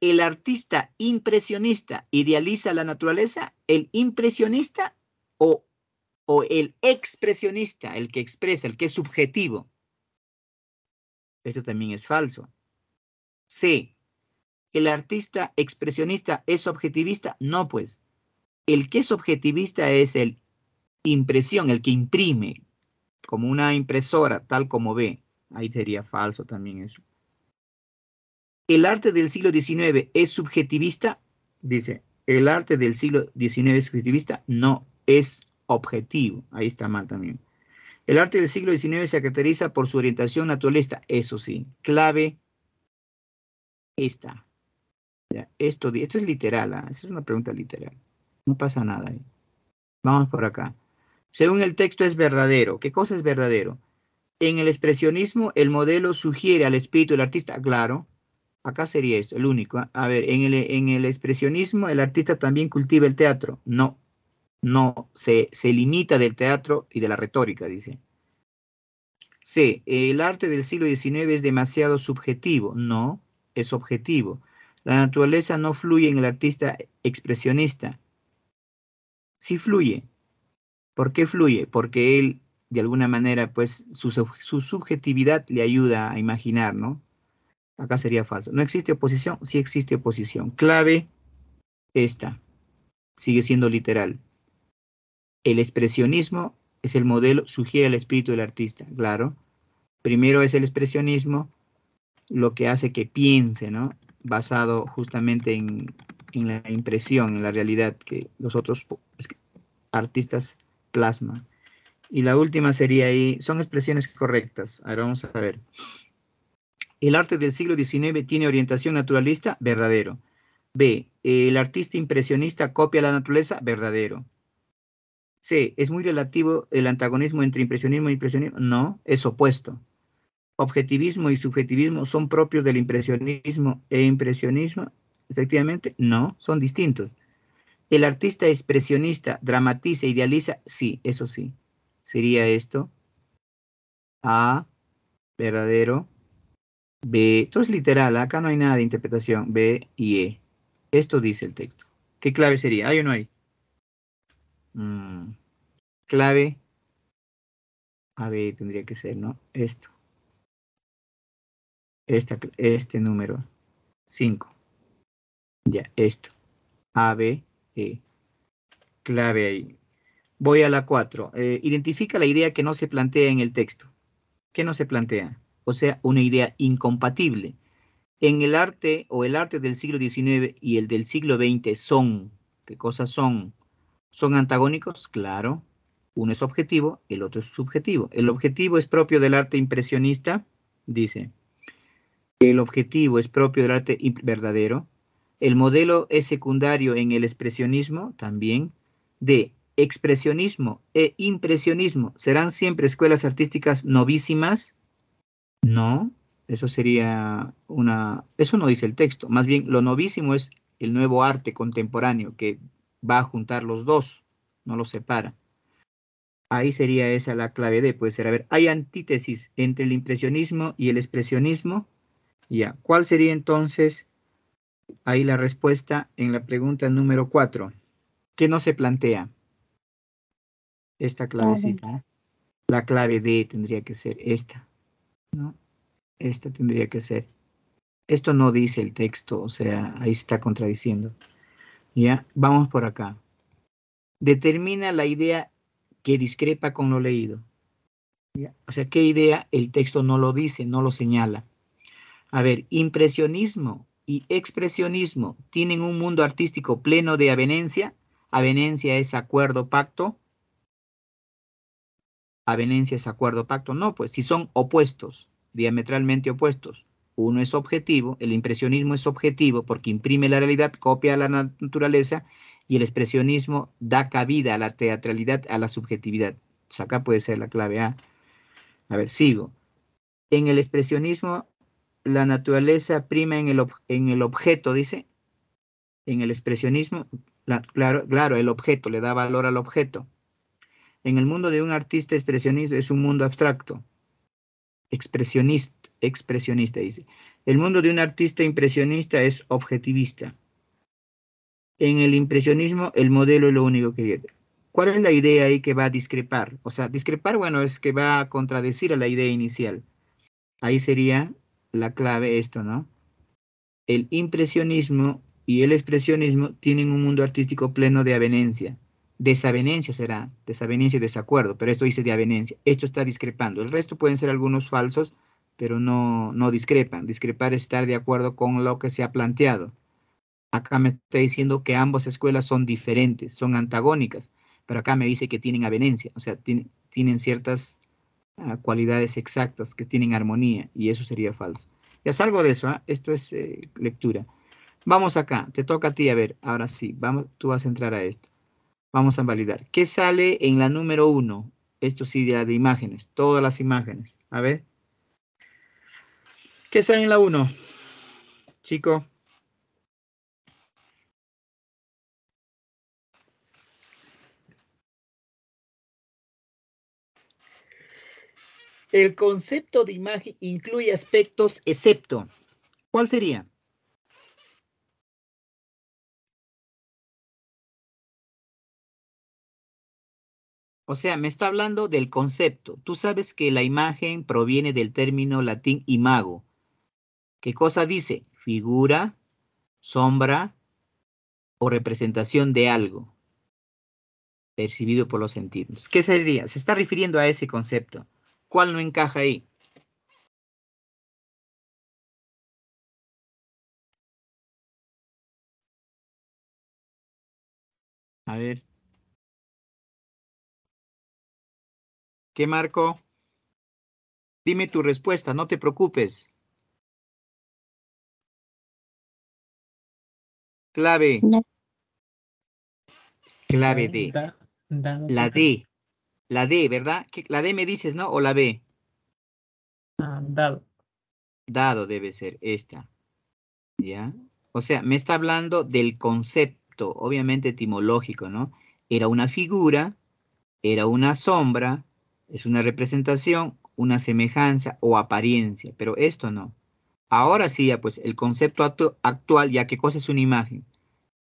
¿El artista impresionista idealiza la naturaleza? ¿El impresionista o, o el expresionista, el que expresa, el que es subjetivo? Esto también es falso. C. ¿El artista expresionista es objetivista? No, pues. El que es objetivista es el impresión, el que imprime, como una impresora, tal como ve. Ahí sería falso también eso. ¿El arte del siglo XIX es subjetivista? Dice, ¿el arte del siglo XIX es subjetivista? No, es objetivo. Ahí está mal también. El arte del siglo XIX se caracteriza por su orientación naturalista, eso sí. Clave, esta. esto, esto es literal, ¿ah? es una pregunta literal. No pasa nada ahí. Vamos por acá. Según el texto es verdadero. ¿Qué cosa es verdadero? En el expresionismo, el modelo sugiere al espíritu del artista, claro. Acá sería esto, el único. ¿ah? A ver, en el, en el expresionismo, el artista también cultiva el teatro. No, no se, se limita del teatro y de la retórica, dice. C. El arte del siglo XIX es demasiado subjetivo. No, es objetivo. La naturaleza no fluye en el artista expresionista. Sí fluye. ¿Por qué fluye? Porque él, de alguna manera, pues su, su subjetividad le ayuda a imaginar, ¿no? Acá sería falso. ¿No existe oposición? Sí existe oposición. Clave, esta. Sigue siendo literal. El expresionismo es el modelo, sugiere el espíritu del artista, claro. Primero es el expresionismo, lo que hace que piense, ¿no? Basado justamente en, la impresión, en la realidad que los otros artistas plasman. Y la última sería ahí, son expresiones correctas. Ahora vamos a ver. El arte del siglo XIX tiene orientación naturalista, verdadero. B. El artista impresionista copia la naturaleza, verdadero. C. ¿Es muy relativo el antagonismo entre impresionismo y impresionismo? No, es opuesto. Objetivismo y subjetivismo son propios del impresionismo e impresionismo. Efectivamente, no, son distintos. El artista expresionista dramatiza, idealiza, sí, eso sí. Sería esto. A, verdadero. B, todo es literal, acá no hay nada de interpretación. B y E. Esto dice el texto. ¿Qué clave sería? ¿Hay o no hay? Mm, clave. A B tendría que ser, ¿no? Esto. Esta, este número. 5. Ya, esto. A, B, E. Clave ahí. Voy a la 4. Eh, identifica la idea que no se plantea en el texto. ¿Qué no se plantea? O sea, una idea incompatible. En el arte o el arte del siglo XIX y el del siglo XX son, ¿qué cosas son? ¿Son antagónicos? Claro. Uno es objetivo, el otro es subjetivo. El objetivo es propio del arte impresionista, dice. El objetivo es propio del arte verdadero. El modelo es secundario en el expresionismo, también. D. Expresionismo e impresionismo. ¿Serán siempre escuelas artísticas novísimas? No, eso sería una... Eso no dice el texto. Más bien, lo novísimo es el nuevo arte contemporáneo que va a juntar los dos, no los separa. Ahí sería esa la clave D, puede ser, a ver, hay antítesis entre el impresionismo y el expresionismo. Ya, ¿cuál sería entonces ahí la respuesta en la pregunta número 4? ¿Qué no se plantea? Esta clavecita. La clave D tendría que ser esta, ¿no? Esta tendría que ser. Esto no dice el texto, o sea, ahí se está contradiciendo. Ya, vamos por acá. Determina la idea que discrepa con lo leído. O sea, ¿qué idea el texto no lo dice, no lo señala? A ver, impresionismo y expresionismo tienen un mundo artístico pleno de avenencia. Avenencia es acuerdo, pacto. Avenencia es acuerdo, pacto. No, pues si son opuestos, diametralmente opuestos. Uno es objetivo, el impresionismo es objetivo porque imprime la realidad, copia la naturaleza y el expresionismo da cabida a la teatralidad, a la subjetividad. acá puede ser la clave A. A ver, sigo. En el expresionismo, la naturaleza prima en el, objeto, dice. En el expresionismo, claro, claro, el objeto, le da valor al objeto. En el mundo de un artista expresionista es un mundo abstracto expresionista, expresionista dice. El mundo de un artista impresionista es objetivista. En el impresionismo, el modelo es lo único que viene. ¿Cuál es la idea ahí que va a discrepar? O sea, discrepar, bueno, es que va a contradecir a la idea inicial. Ahí sería la clave esto, ¿no? El impresionismo y el expresionismo tienen un mundo artístico pleno de avenencia. Desavenencia será, desavenencia y desacuerdo, pero esto dice de avenencia. Esto está discrepando. El resto pueden ser algunos falsos, pero no, no discrepan. Discrepar es estar de acuerdo con lo que se ha planteado. Acá me está diciendo que ambas escuelas son diferentes, son antagónicas, pero acá me dice que tienen avenencia, o sea, tienen ciertas ah, cualidades exactas, que tienen armonía, y eso sería falso. Ya salgo de eso, ¿ah? esto es eh, lectura. Vamos acá, te toca a ti, a ver, ahora sí, vamos, tú vas a entrar a esto. Vamos a validar. ¿Qué sale en la número uno? Esto sí, de, de imágenes, todas las imágenes. A ver. ¿Qué sale en la uno? Chico. El concepto de imagen incluye aspectos excepto. ¿Cuál sería? O sea, me está hablando del concepto. Tú sabes que la imagen proviene del término latín imago. ¿Qué cosa dice? Figura, sombra o representación de algo percibido por los sentidos. ¿Qué sería? Se está refiriendo a ese concepto. ¿Cuál no encaja ahí? A ver. ¿Qué marco? Dime tu respuesta, no te preocupes. Clave. Clave D. La D. La D, ¿verdad? La D me dices, ¿no? ¿O la B? Ah, dado. Dado debe ser esta. ¿Ya? O sea, me está hablando del concepto, obviamente etimológico, ¿no? Era una figura, era una sombra, es una representación una semejanza o apariencia, pero esto no. Ahora sí, ya pues el concepto actu- actual, ya que cosa es una imagen.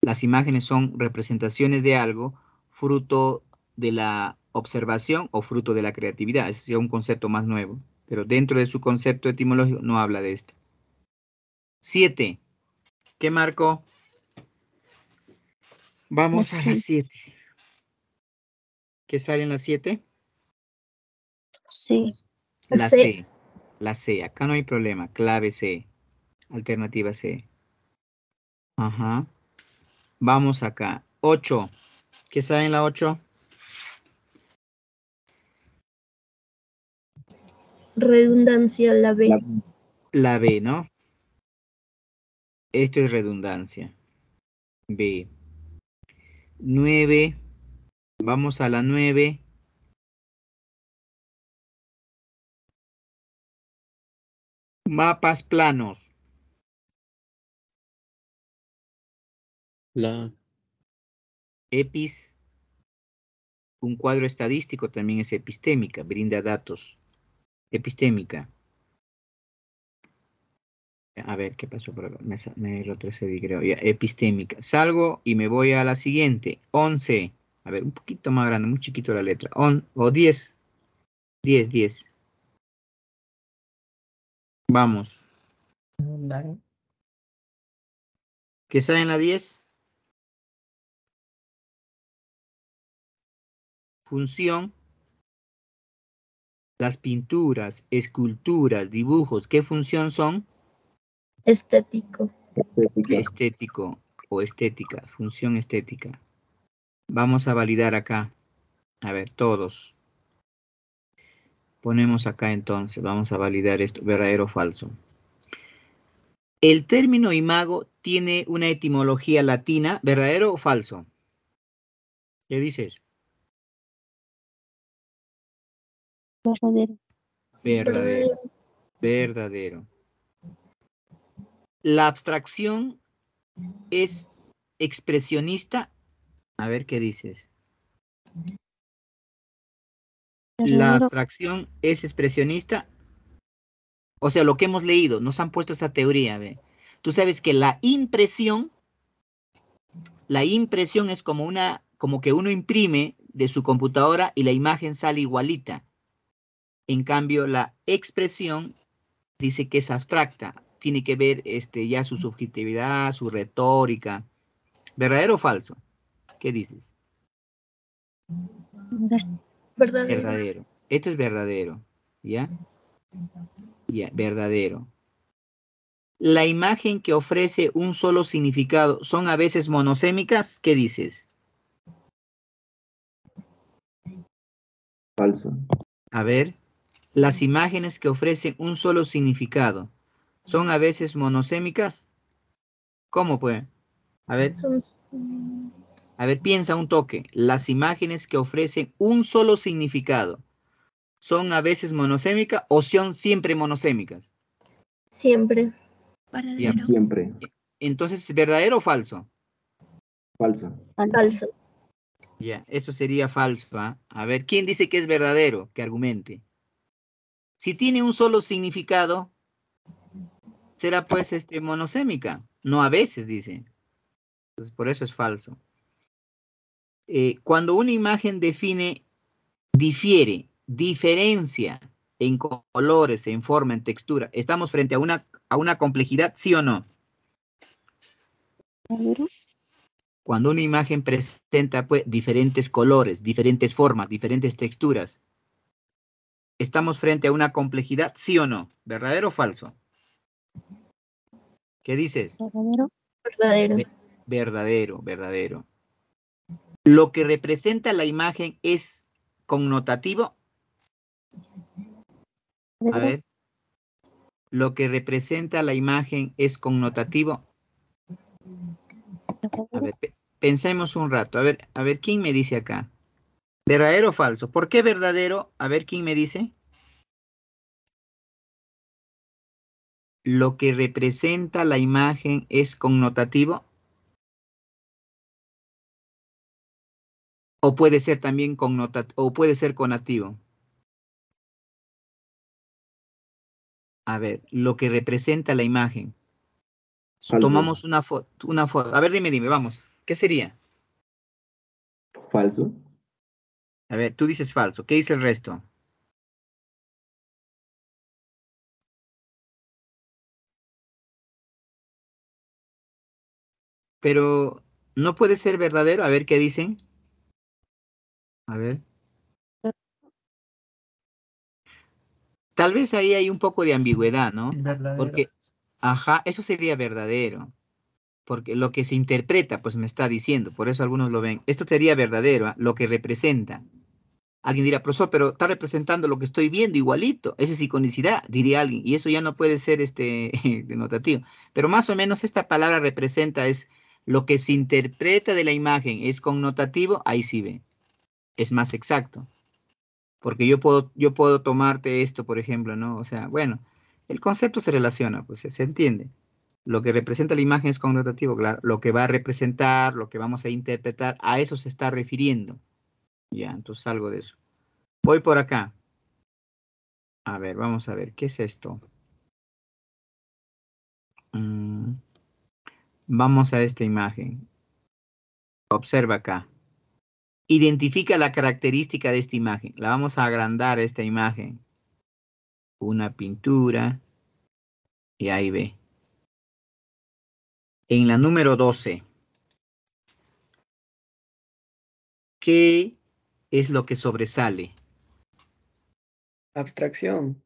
Las imágenes son representaciones de algo, fruto de la observación o fruto de la creatividad. Ese es un concepto más nuevo, pero dentro de su concepto etimológico no habla de esto. Siete. ¿Qué marco? Vamos a Las las siete. ¿Qué sale en las siete? Sí. La C. C. La C. Acá no hay problema. Clave C. Alternativa C. Ajá. Vamos acá. 8. ¿Qué sale en la 8? Redundancia, la B. La- La B, ¿no? Esto es redundancia. B. 9. Vamos a la 9. Mapas planos. La Epis. Un cuadro estadístico también es epistémica, brinda datos. Epistémica. A ver, ¿qué pasó por acá? Me, me retrocedí, creo. Ya, epistémica. Salgo y me voy a la siguiente. 11. A ver, un poquito más grande, muy chiquito la letra. On, o 10. 10, 10. Vamos. Dale. ¿Qué sale en la 10? Función. Las pinturas, esculturas, dibujos, ¿qué función son? Estético. estética, Estético o estética, función estética. Vamos a validar acá. A ver, todos. Ponemos acá entonces, vamos a validar esto, verdadero o falso. El término imago tiene una etimología latina, ¿verdadero o falso? ¿Qué dices? Verdadero. Verdadero. Verdadero. La abstracción es expresionista. A ver qué dices. La abstracción es expresionista. O sea, lo que hemos leído, nos han puesto esa teoría. ¿ve? Tú sabes que la impresión, la impresión es como una, como que uno imprime de su computadora y la imagen sale igualita. En cambio, la expresión dice que es abstracta, tiene que ver este, ya su subjetividad, su retórica. ¿Verdadero o falso? ¿Qué dices? Ver- Verdadero. Verdadero. Esto es verdadero. ¿Ya? Ya, verdadero. La imagen que ofrece un solo significado son a veces monosémicas. ¿Qué dices? falso, A ver, las imágenes que ofrecen un solo significado son a veces monosémicas. ¿Cómo pues? A ver, Son- a ver, piensa un toque. Las imágenes que ofrecen un solo significado son a veces monosémicas o son siempre monosémicas. Siempre. Verdadero. siempre, Entonces, ¿verdadero o falso? falso, Falso. Ya, eso sería falso. ¿ah? A ver, ¿quién dice que es verdadero? Que argumente. Si tiene un solo significado, será pues este monosémica. No a veces, dice. Entonces, por eso es falso. Eh, cuando una imagen define, difiere, diferencia en co- colores, en forma, en textura, ¿estamos frente a una, a una complejidad, sí o no? Verdadero. Cuando una imagen presenta pues, diferentes colores, diferentes formas, diferentes texturas, ¿estamos frente a una complejidad, sí o no? ¿Verdadero o falso? ¿Qué dices? Verdadero. Verdadero. Ve- Verdadero, verdadero. ¿Lo que representa la imagen es connotativo? A ver. ¿Lo que representa la imagen es connotativo? A ver, pe- pensemos un rato. A ver, a ver, ¿quién me dice acá? ¿Verdadero o falso? ¿Por qué verdadero? A ver, ¿quién me dice? ¿Lo que representa la imagen es connotativo? ¿O puede ser también connotativo? ¿O puede ser conativo? A ver, lo que representa la imagen. Falso. Tomamos una foto, una foto. A ver, dime, dime, vamos. ¿Qué sería? Falso. A ver, tú dices falso. ¿Qué dice el resto? Pero no puede ser verdadero. A ver qué dicen. A ver. Tal vez ahí hay un poco de ambigüedad, ¿no? Verdadero. Porque, ajá, eso sería verdadero. Porque lo que se interpreta, pues me está diciendo, por eso algunos lo ven. Esto sería verdadero, ¿ah? lo que representa. Alguien dirá, profesor, pero está representando lo que estoy viendo igualito. Eso es iconicidad, diría alguien. Y eso ya no puede ser este denotativo. Pero más o menos esta palabra representa es lo que se interpreta de la imagen. Es connotativo, ahí sí ve. Es más exacto. Porque yo puedo, yo puedo tomarte esto, por ejemplo, ¿no? O sea, bueno, el concepto se relaciona, pues se entiende. Lo que representa la imagen es connotativo, claro. Lo que va a representar, lo que vamos a interpretar, a eso se está refiriendo. Ya, entonces algo de eso. Voy por acá. A ver, vamos a ver, ¿qué es esto? Mm, Vamos a esta imagen. Observa acá. Identifica la característica de esta imagen. La vamos a agrandar esta imagen. Una pintura. Y ahí ve. En la número 12. ¿Qué es lo que sobresale? Abstracción.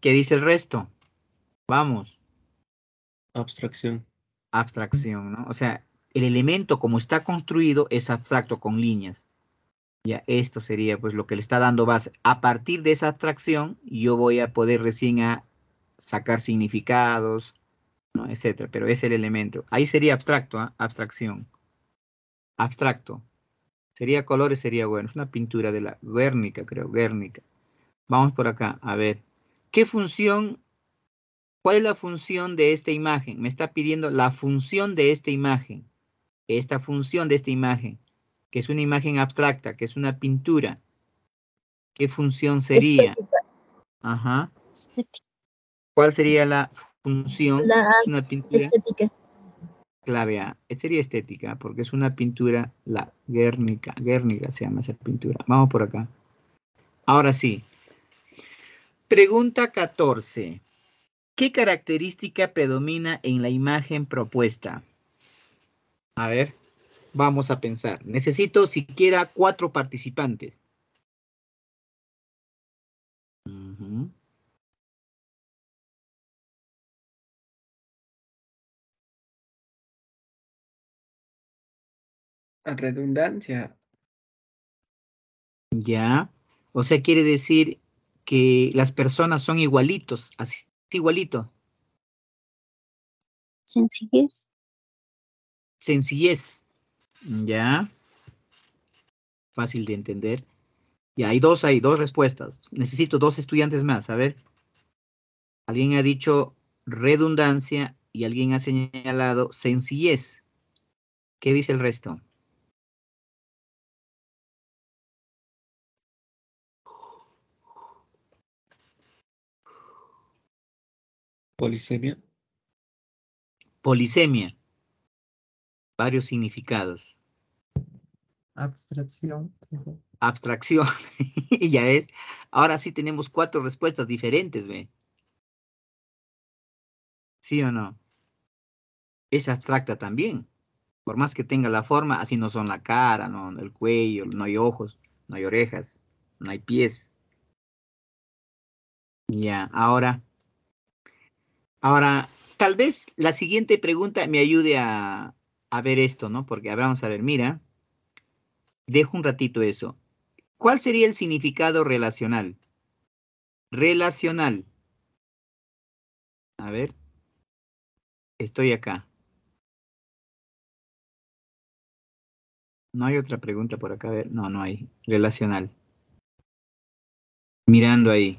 ¿Qué dice el resto? Vamos. Abstracción. Abstracción, ¿no? O sea, el elemento como está construido es abstracto con líneas. Ya, esto sería pues lo que le está dando base. A partir de esa abstracción, yo voy a poder recién sacar significados, ¿no? etcétera. Pero es el elemento. Ahí sería abstracto, ¿ah? abstracción. Abstracto. Sería colores, sería bueno. Es una pintura de la Guernica, creo, Guernica. Vamos por acá, a ver. ¿Qué función, cuál es la función de esta imagen? Me está pidiendo la función de esta imagen. Esta función de esta imagen, que es una imagen abstracta, que es una pintura. ¿Qué función sería? Estética. Ajá. ¿Cuál sería la función? La Es una pintura estética. clave A. Sería estética, porque es una pintura, la Guernica. Guernica se llama esa pintura. Vamos por acá. Ahora sí. Pregunta 14. ¿Qué característica predomina en la imagen propuesta? A ver, vamos a pensar. Necesito siquiera cuatro participantes. Ujú. Redundancia. Ya. O sea, quiere decir que las personas son igualitos, así igualito. Sencillez. Sencillez. Ya. Fácil de entender. Ya, hay dos, hay dos respuestas. Necesito dos estudiantes más. A ver. Alguien ha dicho redundancia y alguien ha señalado sencillez. ¿Qué dice el resto? Polisemia. Polisemia. Varios significados. Abstracción. Abstracción. ya ves. Ahora sí tenemos cuatro respuestas diferentes, ¿ve? ¿Sí o no? Es abstracta también. Por más que tenga la forma, así no son la cara, no el cuello, no hay ojos, no hay orejas, no hay pies. Ya, ahora. Ahora, tal vez la siguiente pregunta me ayude a, a ver esto, ¿no? Porque a ver, vamos a ver, mira. Dejo un ratito eso. ¿Cuál sería el significado relacional? Relacional. A ver. Estoy acá. No hay otra pregunta por acá. A ver, no, no hay. Relacional. Mirando ahí.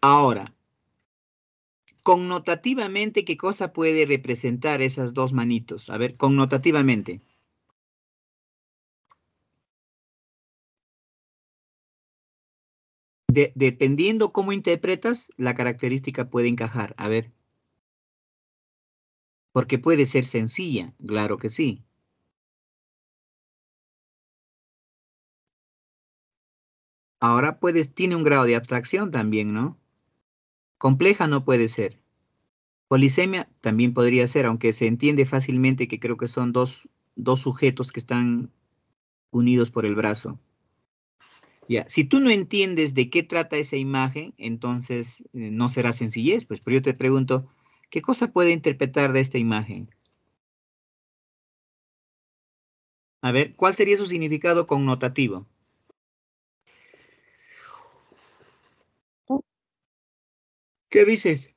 Ahora, connotativamente, ¿qué cosa puede representar esas dos manitos? A ver, connotativamente. de- dependiendo cómo interpretas, la característica puede encajar. A ver. Porque puede ser sencilla, claro que sí. Ahora puedes, tiene un grado de abstracción también, ¿no? Compleja no puede ser. Polisemia también podría ser, aunque se entiende fácilmente que creo que son dos, dos sujetos que están unidos por el brazo. Ya, si tú no entiendes de qué trata esa imagen, entonces eh, no será sencillez, pues, pero yo te pregunto, ¿qué cosa puede interpretar de esta imagen? A ver, ¿cuál sería su significado connotativo? ¿Qué dices?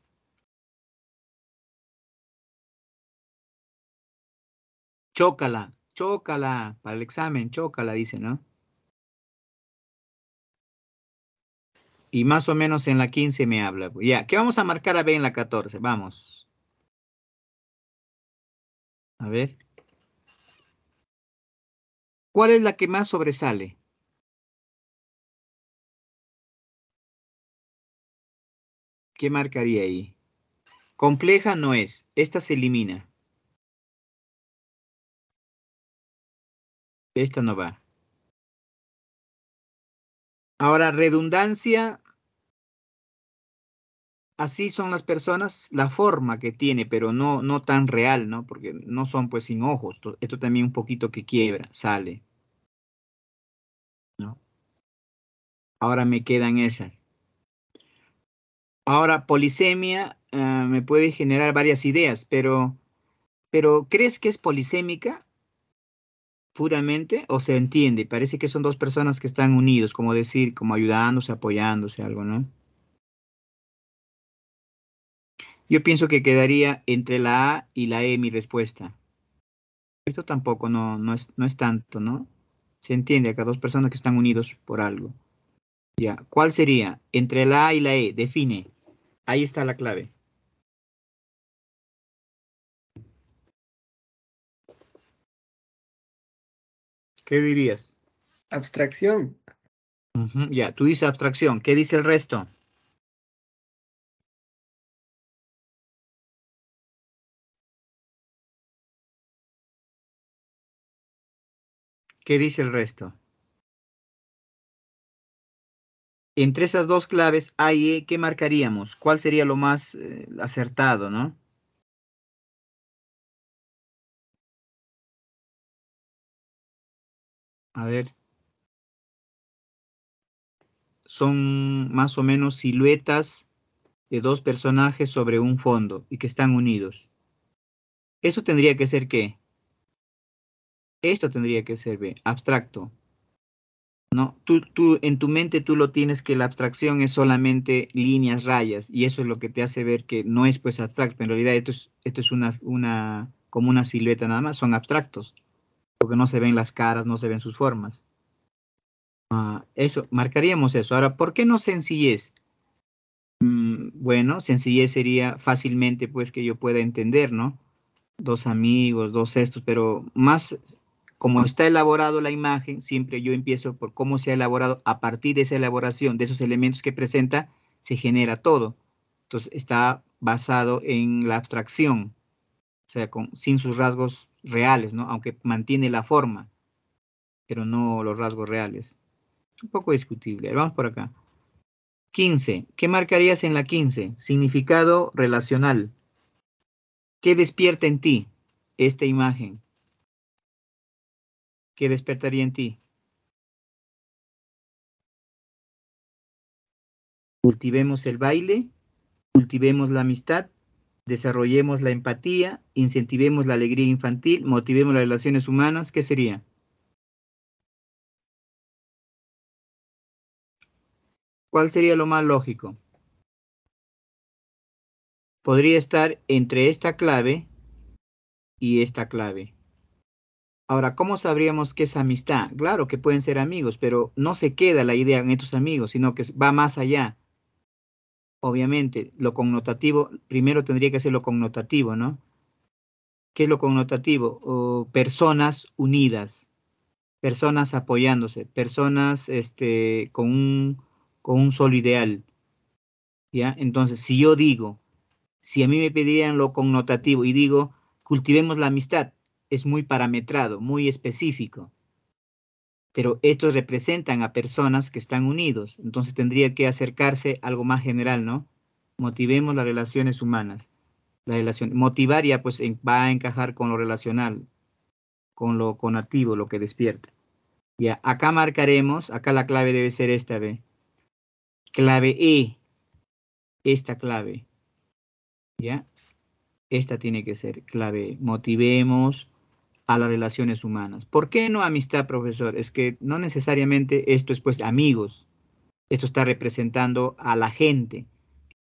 Chócala, chócala, para el examen, chócala, dice, ¿no? Y más o menos en la 15 me habla. Ya, ¿qué vamos a marcar a ver en la 14? Vamos. A ver. ¿Cuál es la que más sobresale? ¿Qué marcaría ahí? Compleja no es. Esta se elimina. Esta no va. Ahora, redundancia. Así son las personas, la forma que tiene, pero no, no tan real, ¿no? Porque no son pues sin ojos. Esto, también un poquito que quiebra, sale. ¿No? Ahora me quedan esas. Ahora, polisemia ah, me puede generar varias ideas, pero, pero ¿crees que es polisémica? puramente o se entiende? Parece que son dos personas que están unidos, como decir, como ayudándose, apoyándose, algo, ¿no? Yo pienso que quedaría entre la A y la E mi respuesta. Esto tampoco no, no, es, no es tanto, ¿no? Se entiende acá, dos personas que están unidos por algo. Ya, ¿cuál sería? Entre la A y la E, define. Ahí está la clave. ¿Qué dirías? Abstracción. Ya, tú dices abstracción. ¿Qué dice el resto? ¿Qué dice el resto? Entre esas dos claves A y E, ¿qué marcaríamos? ¿Cuál sería lo más eh, acertado, no? A ver. Son más o menos siluetas de dos personajes sobre un fondo y que están unidos. ¿Eso tendría que ser qué? Esto tendría que ser B, abstracto. No, tú, tú, en tu mente tú lo tienes que la abstracción es solamente líneas, rayas, y eso es lo que te hace ver que no es pues abstracto. En realidad esto es, esto es una, una, como una silueta nada más, son abstractos, porque no se ven las caras, no se ven sus formas. Ah, eso, marcaríamos eso. Ahora, ¿por qué no sencillez? Mm, bueno, sencillez sería fácilmente pues que yo pueda entender, ¿no? Dos amigos, dos estos, pero más como está elaborado la imagen, siempre yo empiezo por cómo se ha elaborado, a partir de esa elaboración, de esos elementos que presenta, se genera todo. Entonces está basado en la abstracción, o sea, sin sus rasgos reales, ¿no? Aunque mantiene la forma, pero no los rasgos reales. Un poco discutible. Vamos por acá. 15. ¿Qué marcarías en la 15? Significado relacional. ¿Qué despierta en ti esta imagen? ¿Qué despertaría en ti? Cultivemos el baile, cultivemos la amistad, desarrollemos la empatía, incentivemos la alegría infantil, motivemos las relaciones humanas. ¿Qué sería? ¿Cuál sería lo más lógico? Podría estar entre esta clave y esta clave. Ahora, ¿cómo sabríamos que es amistad? Claro que pueden ser amigos, pero no se queda la idea en estos amigos, sino que va más allá. Obviamente, lo connotativo, primero tendría que ser lo connotativo, ¿no? ¿Qué es lo connotativo? O personas unidas, personas apoyándose, personas este, con un, con un solo ideal. ¿Ya? Entonces, si yo digo, si a mí me pedirían lo connotativo y digo, cultivemos la amistad, es muy parametrado, muy específico. Pero estos representan a personas que están unidos, entonces tendría que acercarse a algo más general, ¿no? Motivemos las relaciones humanas. La relación, motivar ya pues va a encajar con lo relacional, con lo conativo, lo que despierta. Ya, acá marcaremos, acá la clave debe ser esta, ¿ve? Clave E, esta clave, ¿ya? Esta tiene que ser clave. E. Motivemos a las relaciones humanas. ¿Por qué no amistad, profesor? Es que no necesariamente esto es pues amigos. Esto está representando a la gente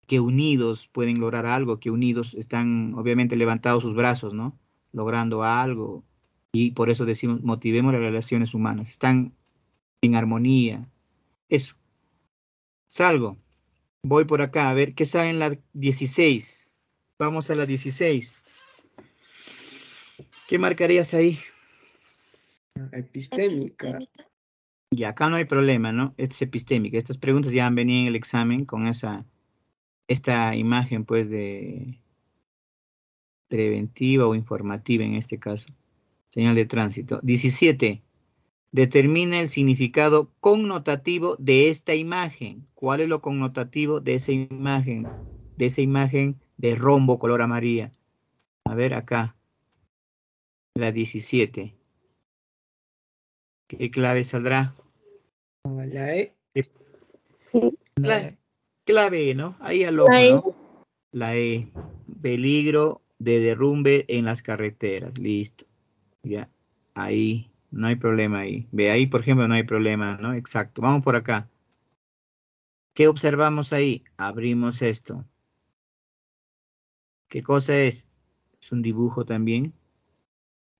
que unidos pueden lograr algo, que unidos están obviamente levantados sus brazos, ¿no? Logrando algo. Y por eso decimos, motivemos las relaciones humanas. Están en armonía. Eso. Salgo. Voy por acá a ver qué sale en la 16. Vamos a la 16. ¿Qué marcarías ahí? Epistémica. Epistémica. Y acá no hay problema, ¿no? Es epistémica. Estas preguntas ya han venido en el examen con esa, esta imagen, pues, de preventiva o informativa en este caso. Señal de tránsito. 17. Determina el significado connotativo de esta imagen. ¿Cuál es lo connotativo de esa imagen? De esa imagen de rombo color amarilla. A ver acá. La 17. ¿Qué clave saldrá? La E. Cla- clave, ¿no? Ahí al ojo, La E. ¿no? La E. Peligro de derrumbe en las carreteras. Listo. Ya. Ahí. No hay problema ahí. Ve ahí, por ejemplo, no hay problema, ¿no? Exacto. Vamos por acá. ¿Qué observamos ahí? Abrimos esto. ¿Qué cosa es? Es un dibujo también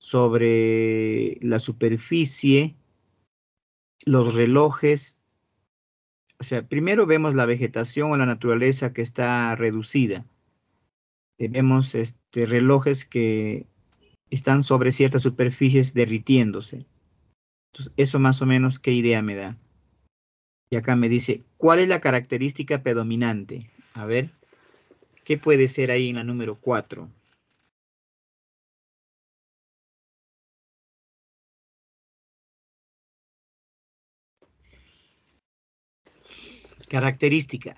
sobre la superficie, los relojes. O sea, primero vemos la vegetación o la naturaleza que está reducida. Eh, Vemos este, relojes que están sobre ciertas superficies derritiéndose. Entonces, eso más o menos, ¿qué idea me da? Y acá me dice, ¿cuál es la característica predominante? A ver, ¿qué puede ser ahí en la número 4? Característica.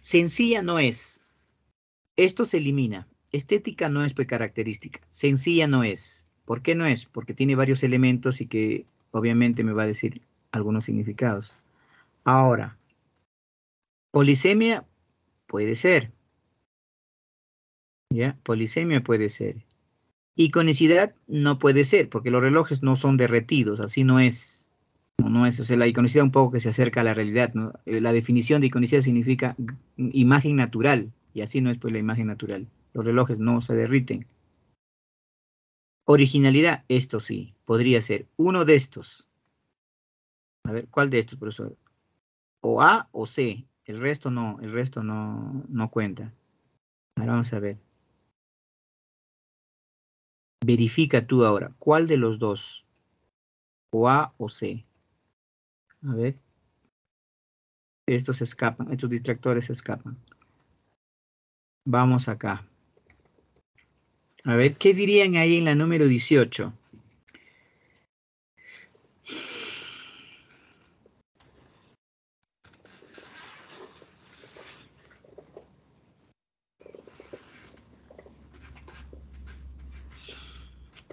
Sencilla no es. Esto se elimina. Estética no es pues, característica. Sencilla no es. ¿Por qué no es? Porque tiene varios elementos y que obviamente me va a decir algunos significados. Ahora, polisemia puede ser. ¿Ya? Polisemia puede ser. Iconicidad no puede ser, porque los relojes no son derretidos, así no es. No, es, o sea, la iconicidad un poco que se acerca a la realidad. Eh, La definición de iconicidad significa imagen natural, y así no es pues la imagen natural. Los relojes no se derriten. Originalidad, esto sí, podría ser uno de estos. A ver, ¿cuál de estos, profesor? O A o C. El resto no, el resto no, no cuenta. Ahora vamos a ver. Verifica tú ahora, ¿cuál de los dos? O A o C. A ver. Estos escapan, estos distractores escapan. Vamos acá. A ver, ¿qué dirían ahí en la número 18?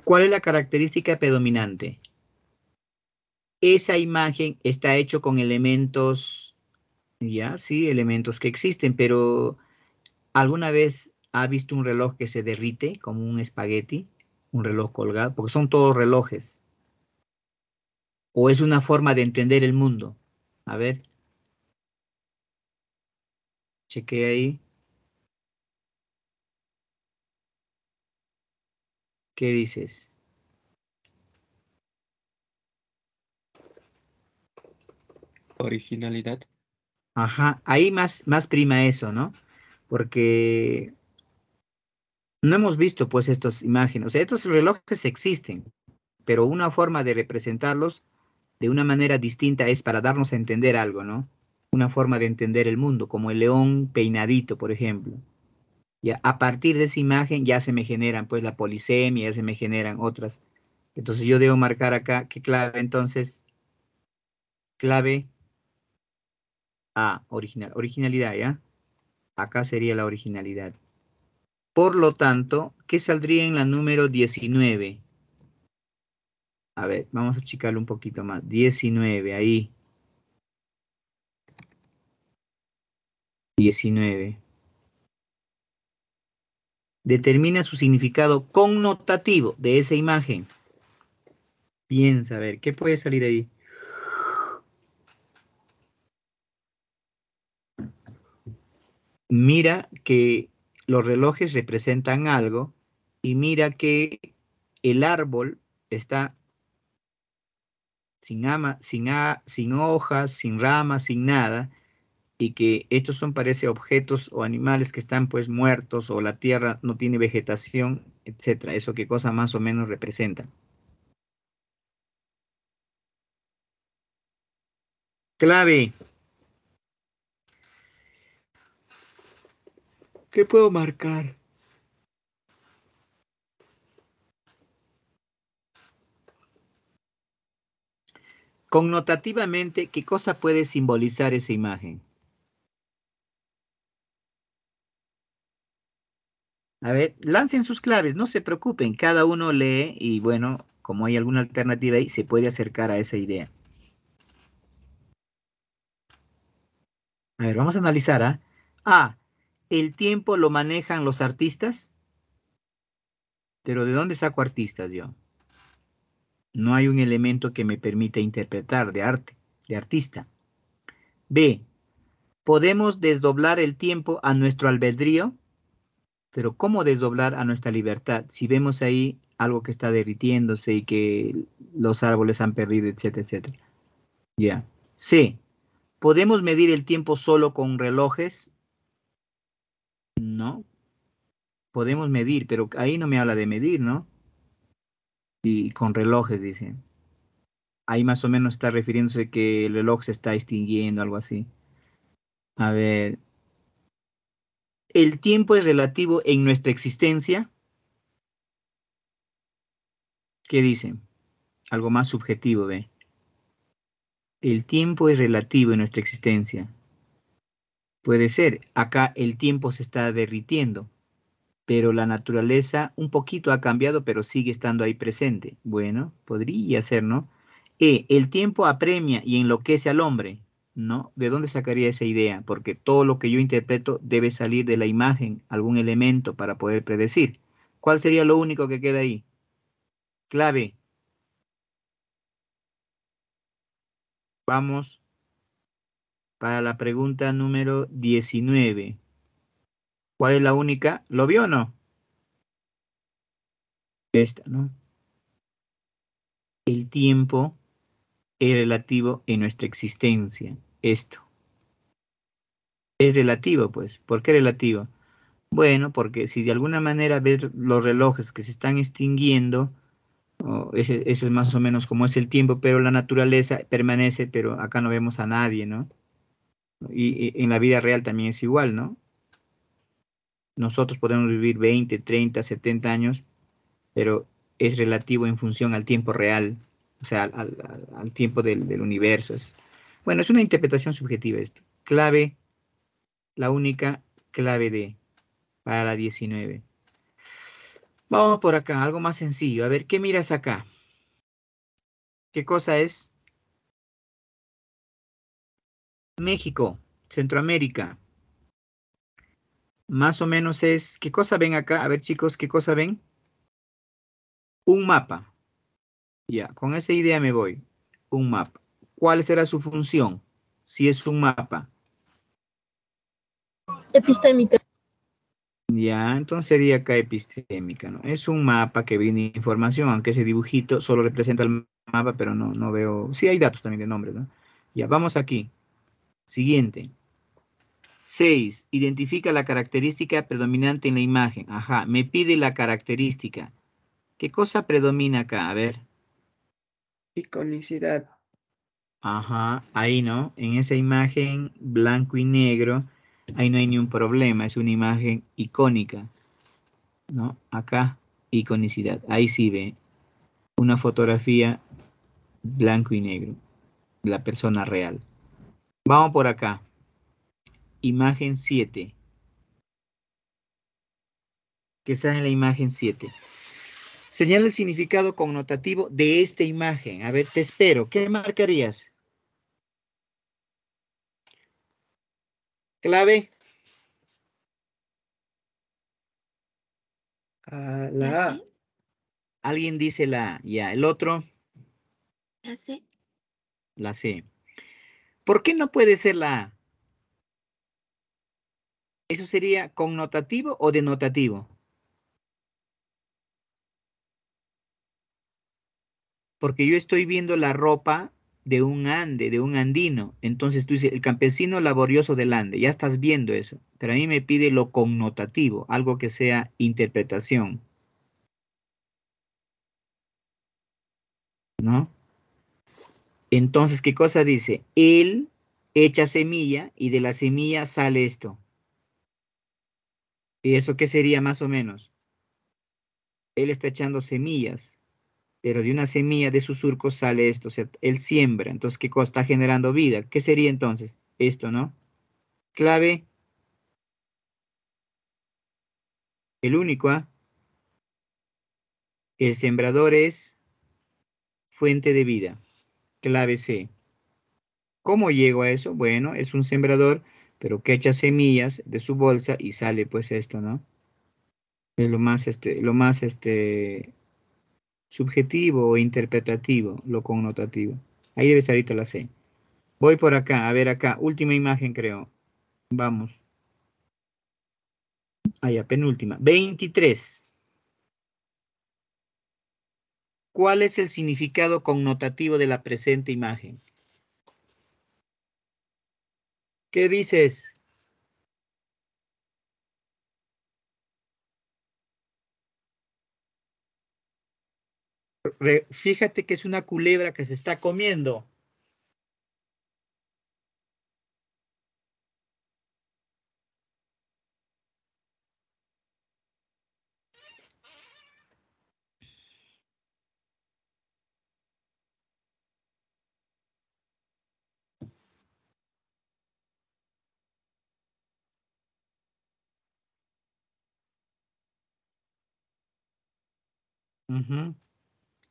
¿Cuál es la característica predominante? Esa imagen está hecho con elementos, ya, sí, elementos que existen, pero ¿alguna vez ha visto un reloj que se derrite como un espagueti? Un reloj colgado, porque son todos relojes. ¿O es una forma de entender el mundo? A ver. Chequea ahí. ¿Qué dices? Originalidad. Ajá, ahí más, más prima eso, ¿no? Porque no hemos visto pues estas imágenes. O sea, estos relojes existen, pero una forma de representarlos de una manera distinta es para darnos a entender algo, ¿no? Una forma de entender el mundo, como el león peinadito, por ejemplo. Ya, a partir de esa imagen ya se me generan pues la polisemia, ya se me generan otras. Entonces yo debo marcar acá, ¿qué clave entonces? Clave A, original, originalidad, ¿ya? Acá sería la originalidad. Por lo tanto, ¿qué saldría en la número 19? A ver, vamos a achicarlo un poquito más. 19, ahí. 19. Determina su significado connotativo de esa imagen. Piensa, a ver, ¿qué puede salir ahí? Mira que los relojes representan algo y mira que el árbol está sin, ama, sin, a, sin hojas, sin ramas, sin nada, y que estos son, parece, objetos o animales que están pues muertos o la tierra no tiene vegetación, etcétera. Eso qué cosa más o menos representa. Clave. ¿Qué puedo marcar? Connotativamente, ¿qué cosa puede simbolizar esa imagen? A ver, lancen sus claves, no se preocupen, cada uno lee y bueno, como hay alguna alternativa ahí, se puede acercar a esa idea. A ver, vamos a analizar, ¿ah? A, ¿el tiempo lo manejan los artistas? Pero ¿de dónde saco artistas yo? No hay un elemento que me permita interpretar de arte, de artista. B, ¿podemos desdoblar el tiempo a nuestro albedrío? Pero ¿cómo desdoblar a nuestra libertad? Si vemos ahí algo que está derritiéndose y que los árboles han perdido, etcétera, etcétera. Ya. C, ¿podemos medir el tiempo solo con relojes? No. Podemos medir, pero ahí no me habla de medir, ¿no? y con relojes, dice. Ahí más o menos está refiriéndose que el reloj se está extinguiendo, algo así. A ver. ¿El tiempo es relativo en nuestra existencia? ¿Qué dice? Algo más subjetivo, ve. El tiempo es relativo en nuestra existencia. Puede ser. Acá el tiempo se está derritiendo pero la naturaleza un poquito ha cambiado, pero sigue estando ahí presente. Bueno, podría ser, ¿no? E, el tiempo apremia y enloquece al hombre, ¿no? ¿De dónde sacaría esa idea? Porque todo lo que yo interpreto debe salir de la imagen, algún elemento para poder predecir. ¿Cuál sería lo único que queda ahí? Clave. Vamos para la pregunta número 19. ¿Cuál es la única? ¿Lo vio o no? Esta, ¿no? El tiempo es relativo en nuestra existencia. Esto. Es relativo, pues. ¿Por qué relativo? Bueno, porque si de alguna manera ves los relojes que se están extinguiendo, eso es más o menos como es el tiempo, pero la naturaleza permanece, pero acá no vemos a nadie, ¿no? Y en la vida real también es igual, ¿no? Nosotros podemos vivir 20, 30, 70 años, pero es relativo en función al tiempo real, o sea, al, tiempo del, universo. Es, bueno, es una interpretación subjetiva esto. Clave, la única clave de para la 19. Vamos por acá, algo más sencillo. A ver, ¿qué miras acá? ¿Qué cosa es? México, Centroamérica, más o menos es, ¿qué cosa ven acá? A ver chicos, ¿qué cosa ven? Un mapa. Ya, con esa idea me voy. Un mapa. ¿Cuál será su función? Si es un mapa. Epistémica. Ya, entonces sería acá epistémica, ¿no? Es un mapa que viene información, aunque ese dibujito solo representa el mapa, pero no, no veo... Sí hay datos también de nombres, ¿no? Ya, vamos aquí. Siguiente. 6. Identifica la característica predominante en la imagen. Ajá, me pide la característica. ¿Qué cosa predomina acá? A ver. Iconicidad. Ajá, ahí no, en esa imagen blanco y negro, ahí no hay ni un problema, es una imagen icónica, ¿no? Acá, iconicidad, ahí sí ve una fotografía blanco y negro, la persona real. Vamos por acá, imagen 7. Que está en la imagen 7. Señala el significado connotativo de esta imagen. A ver, te espero. ¿Qué marcarías? Clave. Ah, ¿Ya la A. Alguien dice la A. Ya, el otro, ¿Ya sé? la C. ¿Por qué no puede ser la A? ¿Eso sería connotativo o denotativo? Porque yo estoy viendo la ropa de un ande, de un andino. Entonces tú dices, el campesino laborioso del ande, ya estás viendo eso. Pero a mí me pide lo connotativo, algo que sea interpretación. ¿No? Entonces, ¿qué cosa dice? Él echa semilla y de la semilla sale esto. ¿Y eso qué sería más o menos? Él está echando semillas, pero de una semilla de su surco sale esto, o sea, él siembra. Entonces, ¿qué cosa está generando vida? ¿Qué sería entonces? Esto, ¿no? Clave. El único, ¿ah? El sembrador es fuente de vida. Clave C. ¿Cómo llego a eso? Bueno, es un sembrador, pero que echa semillas de su bolsa y sale pues esto, ¿no? Es lo más, este, lo más, este, subjetivo o interpretativo, lo connotativo. Ahí debe estar ahorita la C. Voy por acá, a ver acá, última imagen creo. Vamos. Allá, penúltima. 23. ¿Cuál es el significado connotativo de la presente imagen? ¿Qué dices? Fíjate que es una culebra que se está comiendo.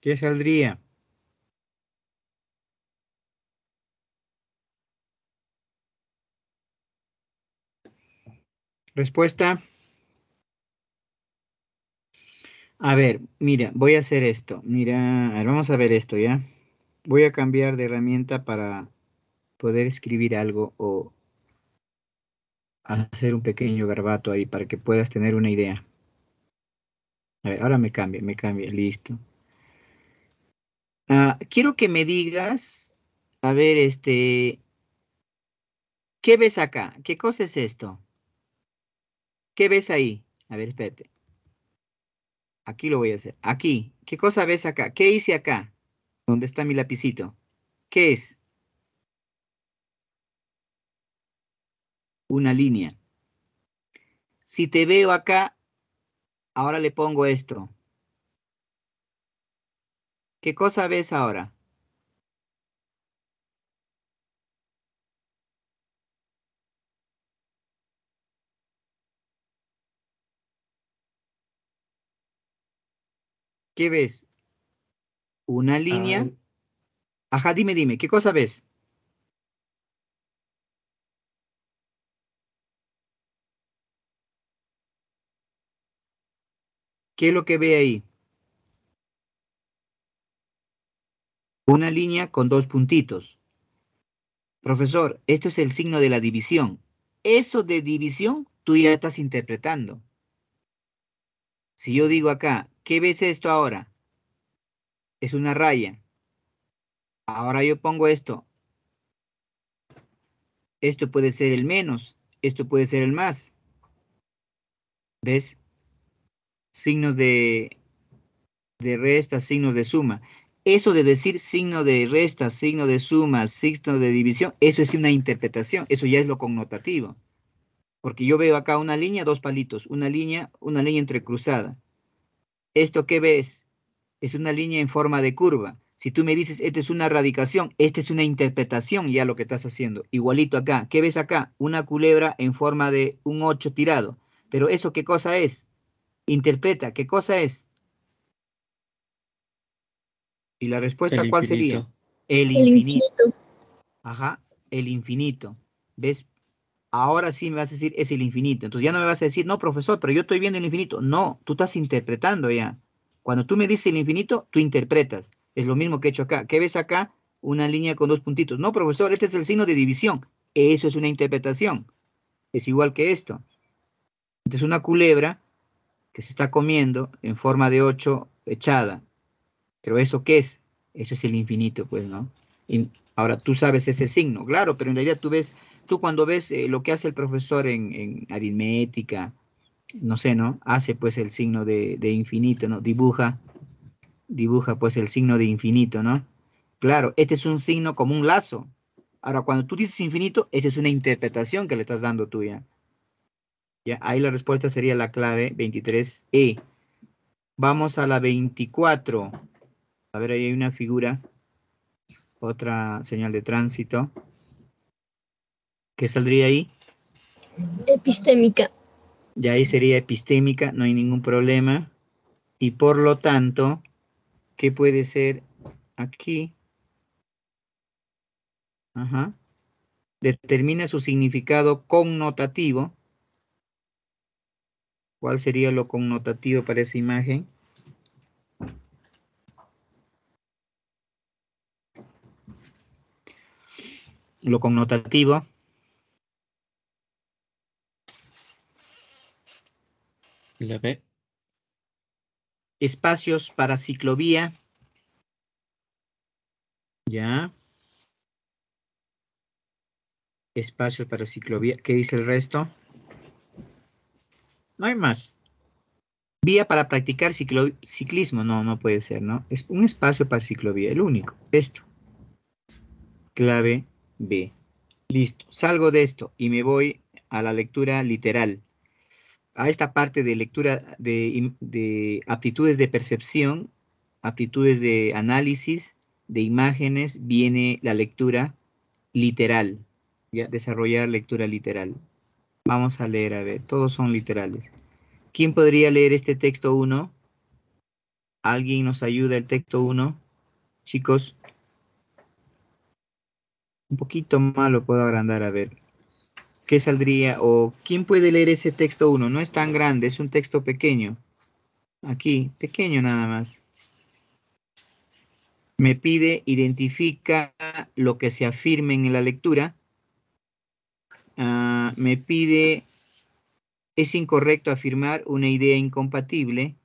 ¿Qué saldría? Respuesta. A ver, mira, voy a hacer esto. Mira, vamos a ver esto, ¿ya? Voy a cambiar de herramienta para poder escribir algo o hacer un pequeño garbato ahí para que puedas tener una idea. A ver, ahora me cambia, me cambia, listo. Ah, quiero que me digas, a ver, este, ¿qué ves acá? ¿Qué cosa es esto? ¿Qué ves ahí? A ver, espérate. Aquí lo voy a hacer. Aquí. ¿Qué cosa ves acá? ¿Qué hice acá? ¿Dónde está mi lapicito? ¿Qué es? Una línea. Si te veo acá, ahora le pongo esto. ¿Qué cosa ves ahora? ¿Qué ves? Una línea. Ajá, dime, dime, ¿qué cosa ves? ¿Qué es lo que ve ahí? Una línea con dos puntitos. Profesor, esto es el signo de la división. Eso de división tú ya estás interpretando. Si yo digo acá, ¿qué ves esto ahora? Es una raya. Ahora yo pongo esto. Esto puede ser el menos, esto puede ser el más. ¿Ves? Signos de, de resta, signos de suma. eso de decir signo de resta, signo de suma, signo de división, eso es una interpretación, eso ya es lo connotativo. Porque yo veo acá una línea, dos palitos, una línea, una línea entrecruzada. ¿Esto qué ves? Es una línea en forma de curva. Si tú me dices, esta es una radicación, esta es una interpretación ya lo que estás haciendo. Igualito acá. ¿Qué ves acá? Una culebra en forma de un 8 tirado. Pero eso, ¿qué cosa es? Interpreta, ¿qué cosa es? Y la respuesta, El ¿cuál sería? infinito. El El infinito. infinito. Ajá, el infinito. ¿Ves? Ahora sí me vas a decir, es el infinito. Entonces ya no me vas a decir, no, profesor, pero yo estoy viendo el infinito. No, tú estás interpretando ya. Cuando tú me dices el infinito, tú interpretas. Es lo mismo que he hecho acá. ¿Qué ves acá? Una línea con dos puntitos. No, profesor, este es el signo de división. Eso es una interpretación. Es igual que esto. Entonces una culebra que se está comiendo en forma de 8 echada. Pero ¿eso qué es? Eso es el infinito, pues, ¿no? Y ahora tú sabes ese signo, claro, pero en realidad tú ves, tú cuando ves eh, lo que hace el profesor en, en aritmética, no sé, ¿no? Hace pues el signo de, de infinito, ¿no? Dibuja, dibuja pues el signo de infinito, ¿no? Claro, este es un signo como un lazo. Ahora, cuando tú dices infinito, esa es una interpretación que le estás dando tú ya. Ahí la respuesta sería la clave 23E. Vamos a la 24. A ver, ahí hay una figura. Otra señal de tránsito. ¿Qué saldría ahí? Epistémica. Ya ahí sería epistémica, no hay ningún problema. Y por lo tanto, ¿qué puede ser aquí? Ajá. Determina su significado connotativo. ¿Cuál sería lo connotativo para esa imagen? Lo connotativo. La B. espacios para ciclovía. Ya. Espacios para ciclovía. ¿Qué dice el resto? No hay más. Vía para practicar ciclismo. No, no puede ser, ¿no? Es un espacio para ciclovía, el único. Esto. Clave B. Listo. Salgo de esto y me voy a la lectura literal a esta parte de lectura de, de aptitudes de percepción, aptitudes de análisis, de imágenes, viene la lectura literal, ¿ya? desarrollar lectura literal. Vamos a leer, a ver, todos son literales. ¿Quién podría leer este texto 1? ¿Alguien nos ayuda el texto 1? Chicos, un poquito más lo puedo agrandar, a ver. ¿Qué saldría? ¿O quién puede leer ese texto 1? No es tan grande, es un texto pequeño. Aquí, pequeño nada más. Me pide, identifica lo que se afirme en la lectura. Ah, me pide, es incorrecto afirmar una idea incompatible.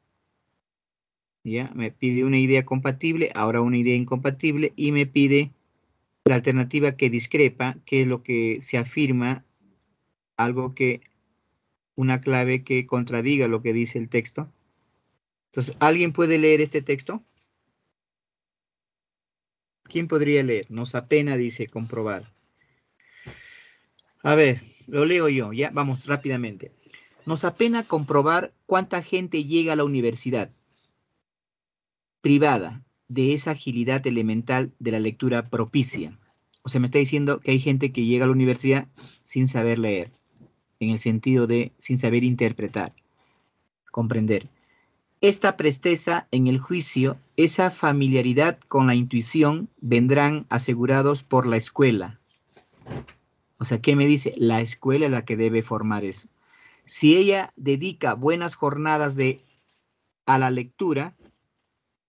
Ya, me pide una idea compatible, ahora una idea incompatible y me pide la alternativa que discrepa, que es lo que se afirma algo que, una clave que contradiga lo que dice el texto. Entonces, ¿alguien puede leer este texto? ¿Quién podría leer? Nos apena, dice, comprobar. A ver, lo leo yo, ya, vamos rápidamente. Nos apena comprobar cuánta gente llega a la universidad privada de esa agilidad elemental de la lectura propicia. O sea, me está diciendo que hay gente que llega a la universidad sin saber leer en el sentido de sin saber interpretar, comprender. Esta presteza en el juicio, esa familiaridad con la intuición vendrán asegurados por la escuela. O sea, ¿qué me dice? La escuela es la que debe formar eso. Si ella dedica buenas jornadas de, a la lectura,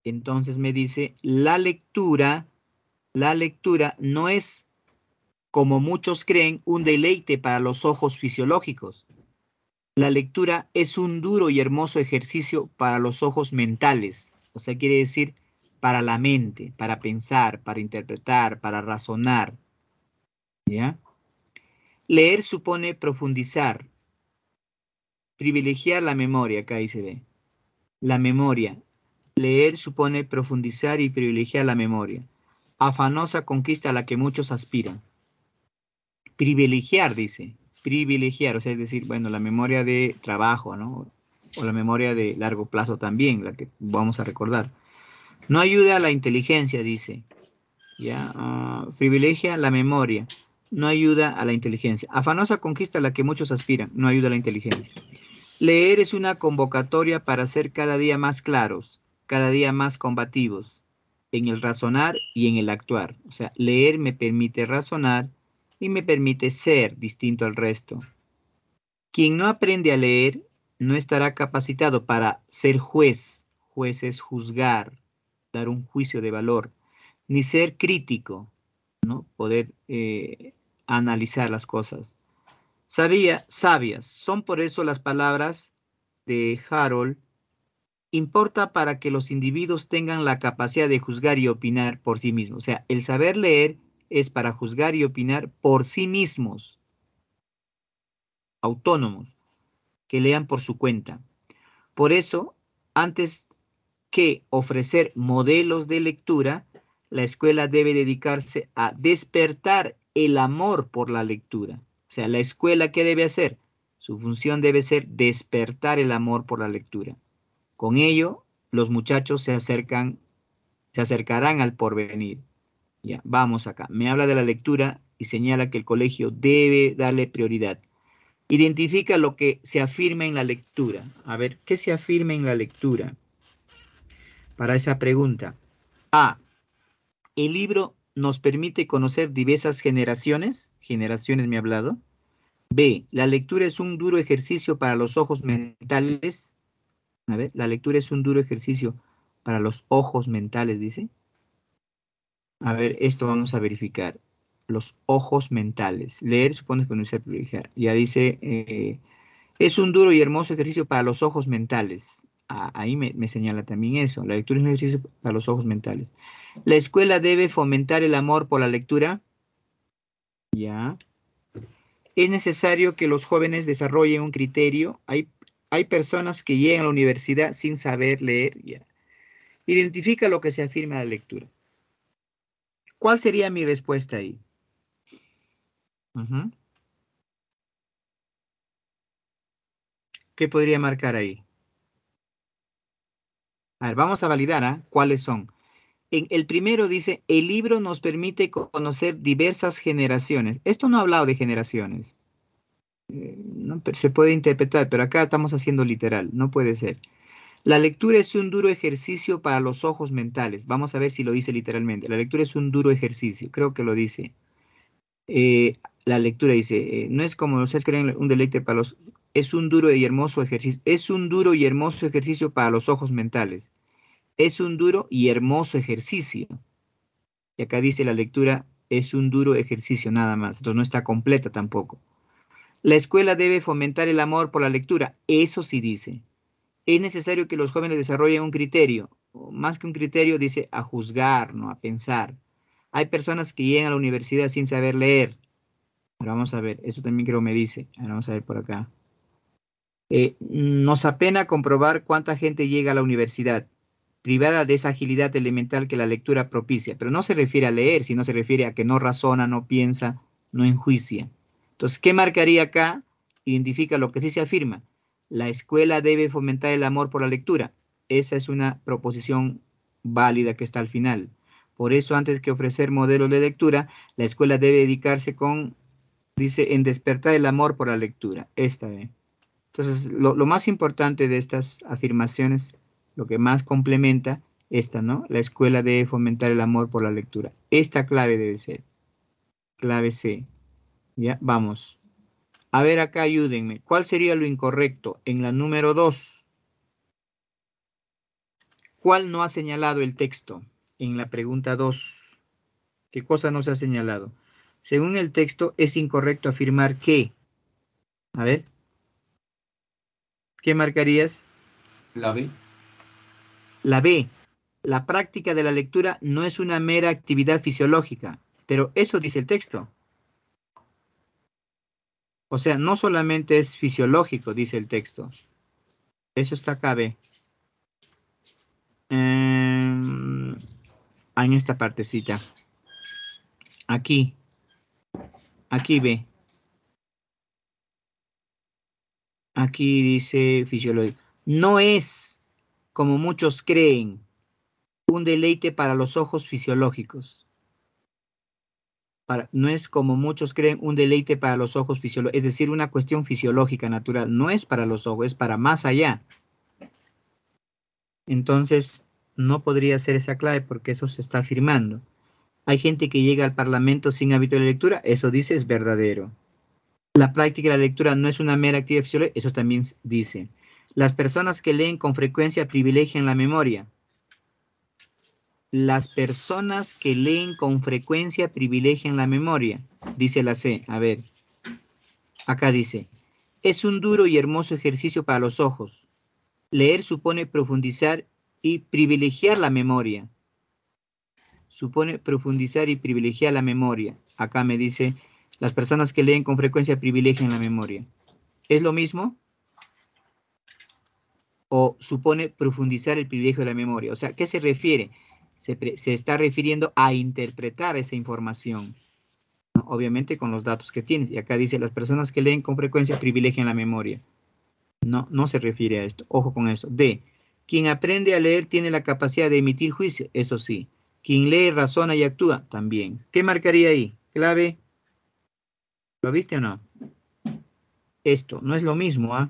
entonces me dice, la lectura, la lectura no es como muchos creen, un deleite para los ojos fisiológicos. La lectura es un duro y hermoso ejercicio para los ojos mentales, o sea, quiere decir para la mente, para pensar, para interpretar, para razonar. ¿Ya? Leer supone profundizar, privilegiar la memoria, acá ahí se ve. La memoria. Leer supone profundizar y privilegiar la memoria. Afanosa conquista a la que muchos aspiran. Privilegiar, dice. Privilegiar, o sea, es decir, bueno, la memoria de trabajo, ¿no? O la memoria de largo plazo también, la que vamos a recordar. No ayuda a la inteligencia, dice. ¿Ya? Ah, privilegia la memoria. No ayuda a la inteligencia. Afanosa conquista a la que muchos aspiran. No ayuda a la inteligencia. Leer es una convocatoria para ser cada día más claros, cada día más combativos en el razonar y en el actuar. O sea, leer me permite razonar y me permite ser distinto al resto. Quien no aprende a leer no estará capacitado para ser juez. Juez es juzgar, dar un juicio de valor, ni ser crítico, ¿no? Poder eh, analizar las cosas. Sabía, sabias, son por eso las palabras de Harold, importa para que los individuos tengan la capacidad de juzgar y opinar por sí mismos. O sea, el saber leer es para juzgar y opinar por sí mismos, autónomos, que lean por su cuenta. Por eso, antes que ofrecer modelos de lectura, la escuela debe dedicarse a despertar el amor por la lectura. O sea, la escuela, ¿qué debe hacer? Su función debe ser despertar el amor por la lectura. Con ello, los muchachos se acercan, se acercarán al porvenir. Ya, vamos acá. Me habla de la lectura y señala que el colegio debe darle prioridad. Identifica lo que se afirma en la lectura. A ver, ¿qué se afirma en la lectura? Para esa pregunta. A. El libro nos permite conocer diversas generaciones, generaciones me ha hablado. B, la lectura es un duro ejercicio para los ojos mentales. A ver, la lectura es un duro ejercicio para los ojos mentales, dice. A ver, esto vamos a verificar. Los ojos mentales. Leer supone pronunciar privilegiar. Ya dice, eh, es un duro y hermoso ejercicio para los ojos mentales. Ah, ahí me, señala también eso. La lectura es un ejercicio para los ojos mentales. La escuela debe fomentar el amor por la lectura. Ya. Es necesario que los jóvenes desarrollen un criterio. Hay, hay personas que llegan a la universidad sin saber leer. Ya. Identifica lo que se afirma en la lectura. ¿Cuál sería mi respuesta ahí? ¿Qué podría marcar ahí? A ver, vamos a validar ¿ah? cuáles son. En el primero dice, el libro nos permite conocer diversas generaciones. Esto no ha hablado de generaciones. Eh, no, se puede interpretar, pero acá estamos haciendo literal, no puede ser. La lectura es un duro ejercicio para los ojos mentales. Vamos a ver si lo dice literalmente. La lectura es un duro ejercicio, creo que lo dice. Eh, la lectura dice, eh, no es como ustedes creen un deleite para los... Es un duro y hermoso ejercicio. Es un duro y hermoso ejercicio para los ojos mentales es un duro y hermoso ejercicio. Y acá dice la lectura, es un duro ejercicio nada más, entonces no está completa tampoco. La escuela debe fomentar el amor por la lectura, eso sí dice. Es necesario que los jóvenes desarrollen un criterio, más que un criterio, dice a juzgar, no a pensar. Hay personas que llegan a la universidad sin saber leer. Ahora vamos a ver, eso también creo me dice. Vamos a ver por acá. Eh, nos apena comprobar cuánta gente llega a la universidad privada de esa agilidad elemental que la lectura propicia. Pero no se refiere a leer, sino se refiere a que no razona, no piensa, no enjuicia. Entonces, ¿qué marcaría acá? Identifica lo que sí se afirma. La escuela debe fomentar el amor por la lectura. Esa es una proposición válida que está al final. Por eso, antes que ofrecer modelos de lectura, la escuela debe dedicarse con, dice, en despertar el amor por la lectura. Esta, ¿eh? Entonces, lo, más importante de estas afirmaciones lo que más complementa esta, ¿no? La escuela debe fomentar el amor por la lectura. Esta clave debe ser. Clave C. Ya, vamos. A ver acá, ayúdenme. ¿Cuál sería lo incorrecto? En la número 2. ¿Cuál no ha señalado el texto? En la pregunta 2. ¿Qué cosa no se ha señalado? Según el texto, es incorrecto afirmar que. A ver. ¿Qué marcarías? La B. La B, la práctica de la lectura no es una mera actividad fisiológica, pero eso dice el texto. O sea, no solamente es fisiológico, dice el texto. Eso está acá, B. Eh, Ah, en esta partecita. Aquí. Aquí ve. Aquí dice fisiología. No es, como muchos creen, un deleite para los ojos fisiológicos. No es como muchos creen un deleite para los ojos fisiológicos, es decir, una cuestión fisiológica natural. No es para los ojos, es para más allá. Entonces, no podría ser esa clave porque eso se está afirmando. Hay gente que llega al Parlamento sin hábito de lectura, eso dice es verdadero. La práctica de la lectura no es una mera actividad fisiológica, eso también dice. Las personas que leen con frecuencia privilegian la memoria. Las personas que leen con frecuencia privilegian la memoria, dice la C. A ver, acá dice, es un duro y hermoso ejercicio para los ojos. Leer supone profundizar y privilegiar la memoria. Supone profundizar y privilegiar la memoria. Acá me dice, las personas que leen con frecuencia privilegian la memoria. ¿Es lo mismo? ¿O supone profundizar el privilegio de la memoria? O sea, ¿qué se refiere? Se, está refiriendo a interpretar esa información. Obviamente con los datos que tienes. Y acá dice, las personas que leen con frecuencia privilegian la memoria. No, no se refiere a esto. Ojo con eso. D. Quien aprende a leer tiene la capacidad de emitir juicio. Eso sí. Quien lee, razona y actúa. También. ¿Qué marcaría ahí? Clave. ¿Lo viste o no? Esto. No es lo mismo, ¿ah?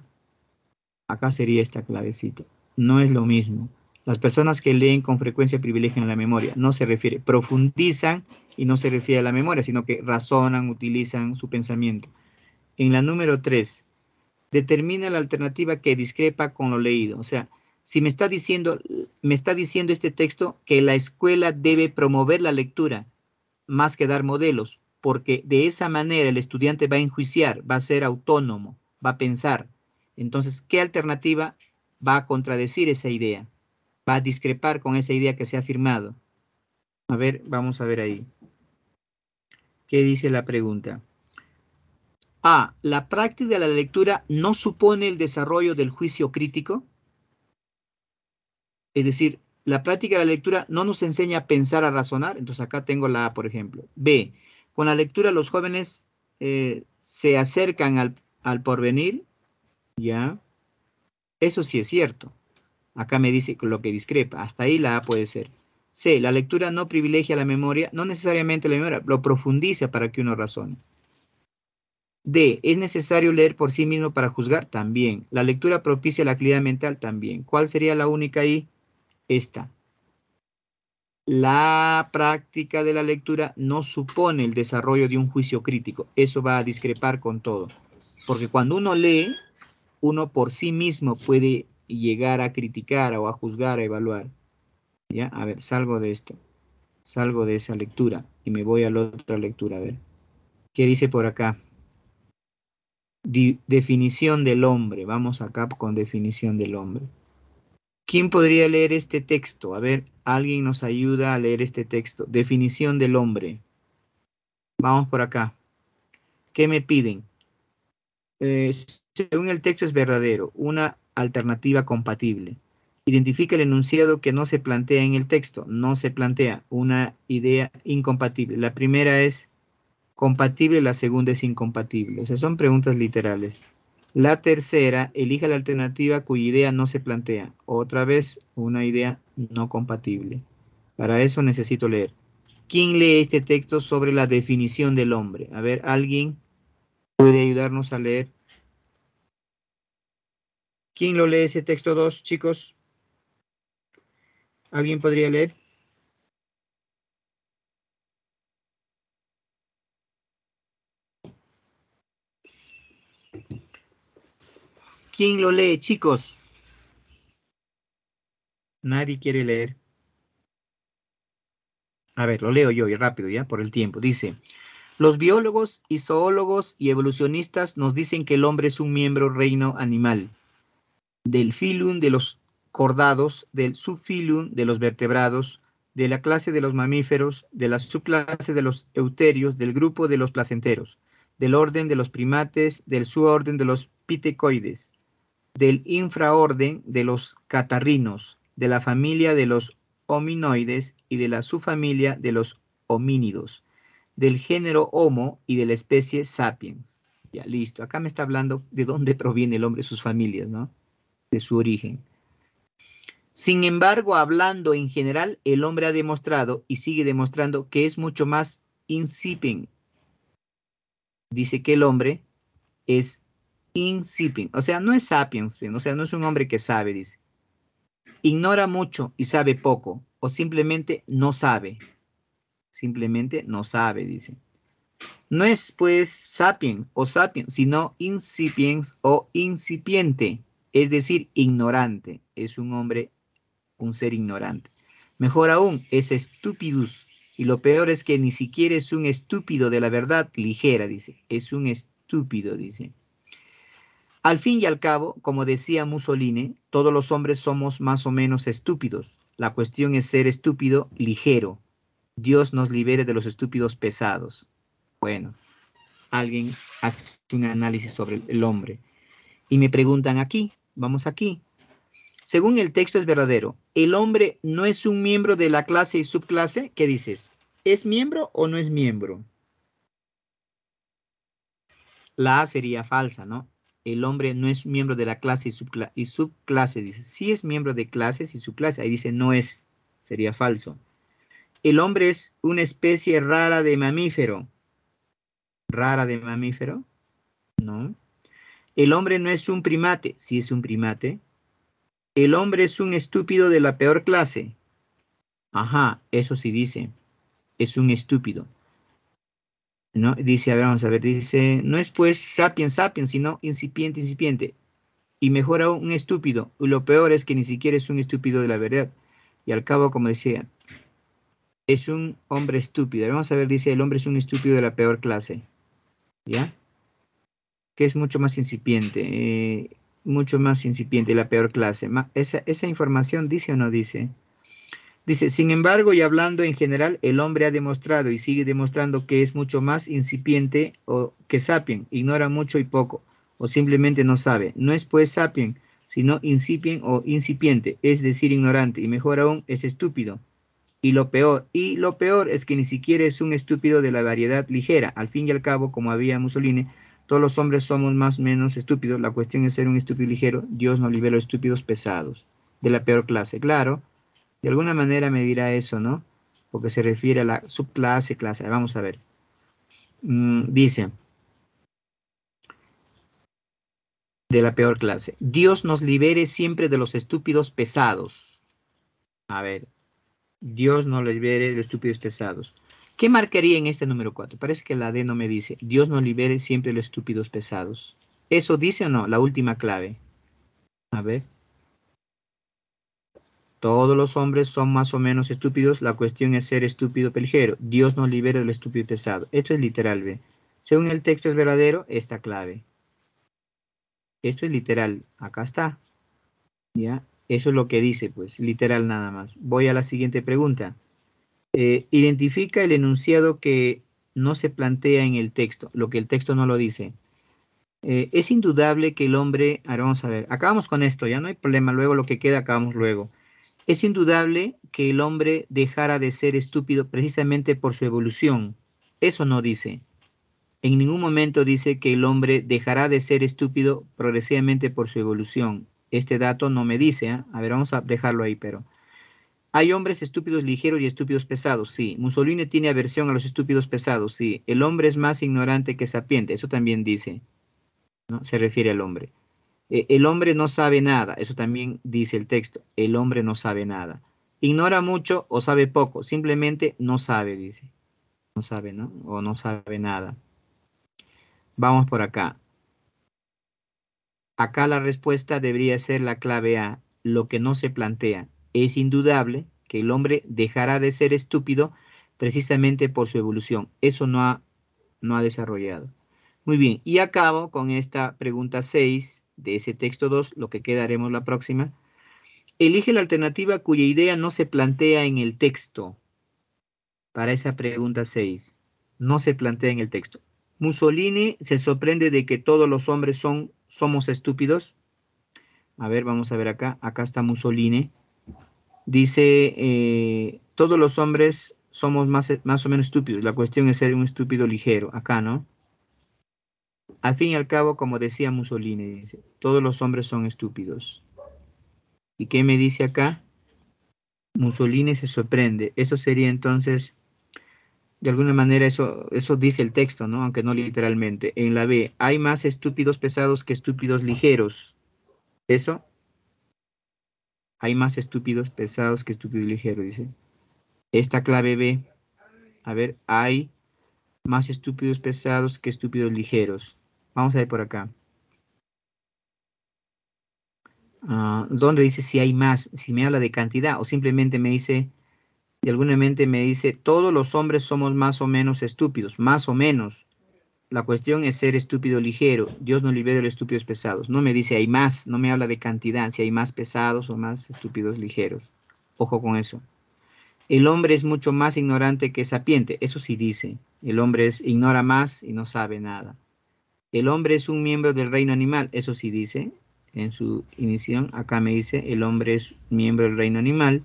Acá sería esta clavecita. No es lo mismo. Las personas que leen con frecuencia privilegian la memoria. No se refiere. Profundizan y no se refiere a la memoria, sino que razonan, utilizan su pensamiento. En la número 3 determina la alternativa que discrepa con lo leído. O sea, si me está diciendo, me está diciendo este texto que la escuela debe promover la lectura más que dar modelos, porque de esa manera el estudiante va a enjuiciar, va a ser autónomo, va a pensar. Entonces, ¿qué alternativa va a contradecir esa idea? Va a discrepar con esa idea que se ha afirmado. A ver, vamos a ver ahí. ¿Qué dice la pregunta? A. ¿La práctica de la lectura no supone el desarrollo del juicio crítico? Es decir, la práctica de la lectura no nos enseña a pensar, a razonar. Entonces acá tengo la A, por ejemplo. B. Con la lectura los jóvenes eh, se acercan al, al porvenir. Ya. Eso sí es cierto. Acá me dice lo que discrepa. Hasta ahí la A puede ser. C. La lectura no privilegia la memoria. No necesariamente la memoria, lo profundiza para que uno razone. D. ¿Es necesario leer por sí mismo para juzgar? También. ¿La lectura propicia la actividad mental? También. ¿Cuál sería la única ahí? Esta. La práctica de la lectura no supone el desarrollo de un juicio crítico. Eso va a discrepar con todo. Porque cuando uno lee, uno por sí mismo puede llegar a criticar o a juzgar, a evaluar. ¿Ya? A ver, salgo de esto. Salgo de esa lectura y me voy a la otra lectura. A ver. ¿Qué dice por acá? Definición del hombre. Vamos acá con definición del hombre. ¿Quién podría leer este texto? A ver, alguien nos ayuda a leer este texto. Definición del hombre. Vamos por acá. ¿Qué me piden? Eh, según el texto es verdadero, una alternativa compatible. Identifica el enunciado que no se plantea en el texto. No se plantea una idea incompatible. La primera es compatible, la segunda es incompatible. O sea, son preguntas literales. La tercera, elija la alternativa cuya idea no se plantea. Otra vez, una idea no compatible. Para eso necesito leer. ¿Quién lee este texto sobre la definición del hombre? A ver, ¿alguien puede ayudarnos a leer? ¿Quién lo lee ese texto 2, chicos? ¿Alguien podría leer? ¿Quién lo lee, chicos? Nadie quiere leer. A ver, lo leo yo y rápido, ya, por el tiempo. Dice, los biólogos y zoólogos y evolucionistas nos dicen que el hombre es un miembro reino animal. Del filum de los cordados, del subfilum de los vertebrados, de la clase de los mamíferos, de la subclase de los euterios, del grupo de los placenteros, del orden de los primates, del suborden de los pitecoides, del infraorden de los catarrinos, de la familia de los hominoides y de la subfamilia de los homínidos, del género Homo y de la especie Sapiens. Ya, listo. Acá me está hablando de dónde proviene el hombre, sus familias, ¿no? De su origen. Sin embargo, hablando en general, el hombre ha demostrado y sigue demostrando que es mucho más incipient. Dice que el hombre es incipient, o sea, no es sapiens, o sea, no es un hombre que sabe, dice. Ignora mucho y sabe poco, o simplemente no sabe. Simplemente no sabe, dice. No es pues sapien o sapien, sino incipiens o incipiente, es decir, ignorante. Es un hombre un ser ignorante. Mejor aún, es estúpidus. Y lo peor es que ni siquiera es un estúpido de la verdad ligera, dice. Es un estúpido, dice. Al fin y al cabo, como decía Mussolini, todos los hombres somos más o menos estúpidos. La cuestión es ser estúpido ligero. Dios nos libere de los estúpidos pesados. Bueno, alguien hace un análisis sobre el hombre. Y me preguntan aquí, vamos aquí, según el texto es verdadero, el hombre no es un miembro de la clase y subclase, ¿qué dices? ¿Es miembro o no es miembro? La A sería falsa, ¿no? El hombre no es miembro de la clase y, subclase, dice. Sí es miembro de clases y subclase, ahí dice no es, sería falso. El hombre es una especie rara de mamífero. ¿Rara de mamífero? No. El hombre no es un primate, sí es un primate. El hombre es un estúpido de la peor clase. Ajá, eso sí dice. Es un estúpido. ¿No? Dice, a ver, vamos a ver, dice, no es pues sapiens sapiens, sino incipiente incipiente. Y mejor aún, un estúpido. Y lo peor es que ni siquiera es un estúpido de la verdad. Y al cabo, como decía, es un hombre estúpido. Vamos a ver, dice, el hombre es un estúpido de la peor clase. ¿Ya? Que es mucho más incipiente. Eh, mucho más incipiente, la peor clase. Esa, esa información dice o no dice. Dice, sin embargo, y hablando en general, el hombre ha demostrado y sigue demostrando que es mucho más incipiente o que sapien, ignora mucho y poco, o simplemente no sabe. No es pues sapien, sino incipien o incipiente, es decir, ignorante, y mejor aún, es estúpido. Y lo peor, y lo peor es que ni siquiera es un estúpido de la variedad ligera. Al fin y al cabo, como había Mussolini, todos los hombres somos más o menos estúpidos. La cuestión es ser un estúpido ligero. Dios nos libera los estúpidos pesados, de la peor clase. Claro, de alguna manera me dirá eso, ¿no? Porque se refiere a la subclase, clase. Vamos a ver. Mm, dice, de la peor clase. Dios nos libere siempre de los estúpidos pesados. A ver, Dios nos libere de los estúpidos pesados. ¿Qué marcaría en este número 4? Parece que la D no me dice. Dios nos libere siempre de los estúpidos pesados. ¿Eso dice o no? La última clave. A ver. Todos los hombres son más o menos estúpidos. La cuestión es ser estúpido peligero. Dios nos libere del estúpido pesado. Esto es literal, ¿ve? Según el texto es verdadero, esta clave. Esto es literal. Acá está. ¿Ya? Eso es lo que dice, pues, literal nada más. Voy a la siguiente pregunta. Eh, identifica el enunciado que no se plantea en el texto, lo que el texto no lo dice. Eh, es indudable que el hombre, ahora vamos a ver, acabamos con esto, ya no hay problema, luego lo que queda acabamos luego. Es indudable que el hombre dejara de ser estúpido precisamente por su evolución. Eso no dice. En ningún momento dice que el hombre dejará de ser estúpido progresivamente por su evolución. Este dato no me dice, ¿ah? a ver, vamos a dejarlo ahí, pero hay hombres estúpidos ligeros y estúpidos pesados, sí. Mussolini tiene aversión a los estúpidos pesados, sí. El hombre es más ignorante que sapiente, eso también dice. ¿no? Se refiere al hombre. E, el hombre no sabe nada, eso también dice el texto. El hombre no sabe nada. Ignora mucho o sabe poco, simplemente no sabe, dice. No sabe, ¿no? O no sabe nada. Vamos por acá. Acá la respuesta debería ser la clave A, lo que no se plantea es indudable que el hombre dejará de ser estúpido precisamente por su evolución. Eso no ha, no ha desarrollado. Muy bien, y acabo con esta pregunta 6 de ese texto 2, lo que quedaremos la próxima. Elige la alternativa cuya idea no se plantea en el texto. Para esa pregunta 6, no se plantea en el texto. Mussolini se sorprende de que todos los hombres son, somos estúpidos. A ver, vamos a ver acá. Acá está Mussolini. Dice, eh, todos los hombres somos más, más o menos estúpidos. La cuestión es ser un estúpido ligero. Acá, ¿no? Al fin y al cabo, como decía Mussolini, dice, todos los hombres son estúpidos. ¿Y qué me dice acá? Mussolini se sorprende. Eso sería entonces, de alguna manera, eso, eso dice el texto, ¿no? Aunque no literalmente. En la B, hay más estúpidos pesados que estúpidos ligeros. Eso. Hay más estúpidos pesados que estúpidos ligeros, dice. Esta clave B. A ver, hay más estúpidos pesados que estúpidos ligeros. Vamos a ver por acá. Ah, ¿Dónde dice si hay más? Si me habla de cantidad o simplemente me dice, de alguna mente me dice, todos los hombres somos más o menos estúpidos, más o menos. La cuestión es ser estúpido ligero. Dios nos libera de los estúpidos pesados. No me dice hay más, no me habla de cantidad, si hay más pesados o más estúpidos ligeros. Ojo con eso. El hombre es mucho más ignorante que sapiente. Eso sí dice. El hombre es, ignora más y no sabe nada. El hombre es un miembro del reino animal. Eso sí dice en su inicio. Acá me dice, el hombre es miembro del reino animal.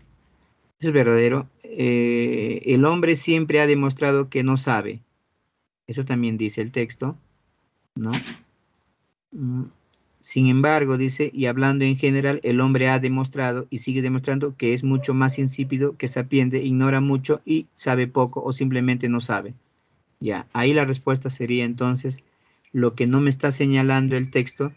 Eso es verdadero. Eh, el hombre siempre ha demostrado que no sabe. Eso también dice el texto, ¿no? Mm, Sin embargo, dice, y hablando en general, el hombre ha demostrado y sigue demostrando que es mucho más insípido que sapiente, ignora mucho y sabe poco o simplemente no sabe. Ya, ahí la respuesta sería entonces, lo que no me está señalando el texto,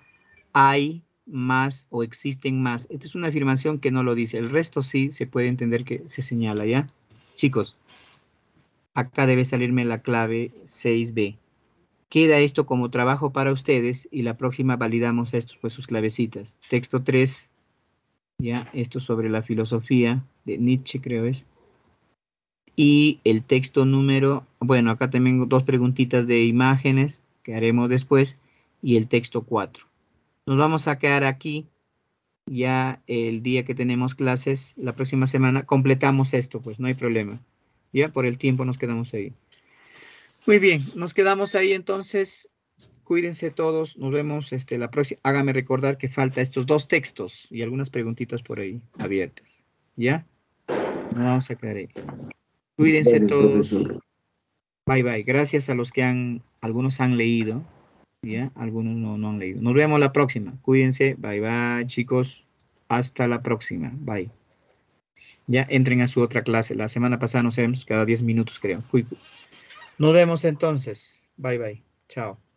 hay más o existen más. Esta es una afirmación que no lo dice. El resto sí se puede entender que se señala, ¿ya? Chicos, acá debe salirme la clave 6B. Queda esto como trabajo para ustedes y la próxima validamos estos, pues sus clavecitas. Texto 3, ya, esto sobre la filosofía de Nietzsche, creo es. Y el texto número, bueno, acá también dos preguntitas de imágenes que haremos después y el texto 4. Nos vamos a quedar aquí ya el día que tenemos clases, la próxima semana, completamos esto, pues no hay problema. Ya por el tiempo nos quedamos ahí. Muy bien, nos quedamos ahí entonces. Cuídense todos, nos vemos este, la próxima. Hágame recordar que falta estos dos textos y algunas preguntitas por ahí abiertas. ¿Ya? Nos vamos a quedar ahí. Cuídense Gracias, todos. profesor. Bye bye. Gracias a los que han, algunos han leído. ¿Ya? Algunos no, no han leído. Nos vemos la próxima. Cuídense. Bye bye, chicos. Hasta la próxima. Bye. Ya entren a su otra clase. La semana pasada nos vemos cada 10 minutos, creo. Nos vemos entonces. Bye bye. Chao.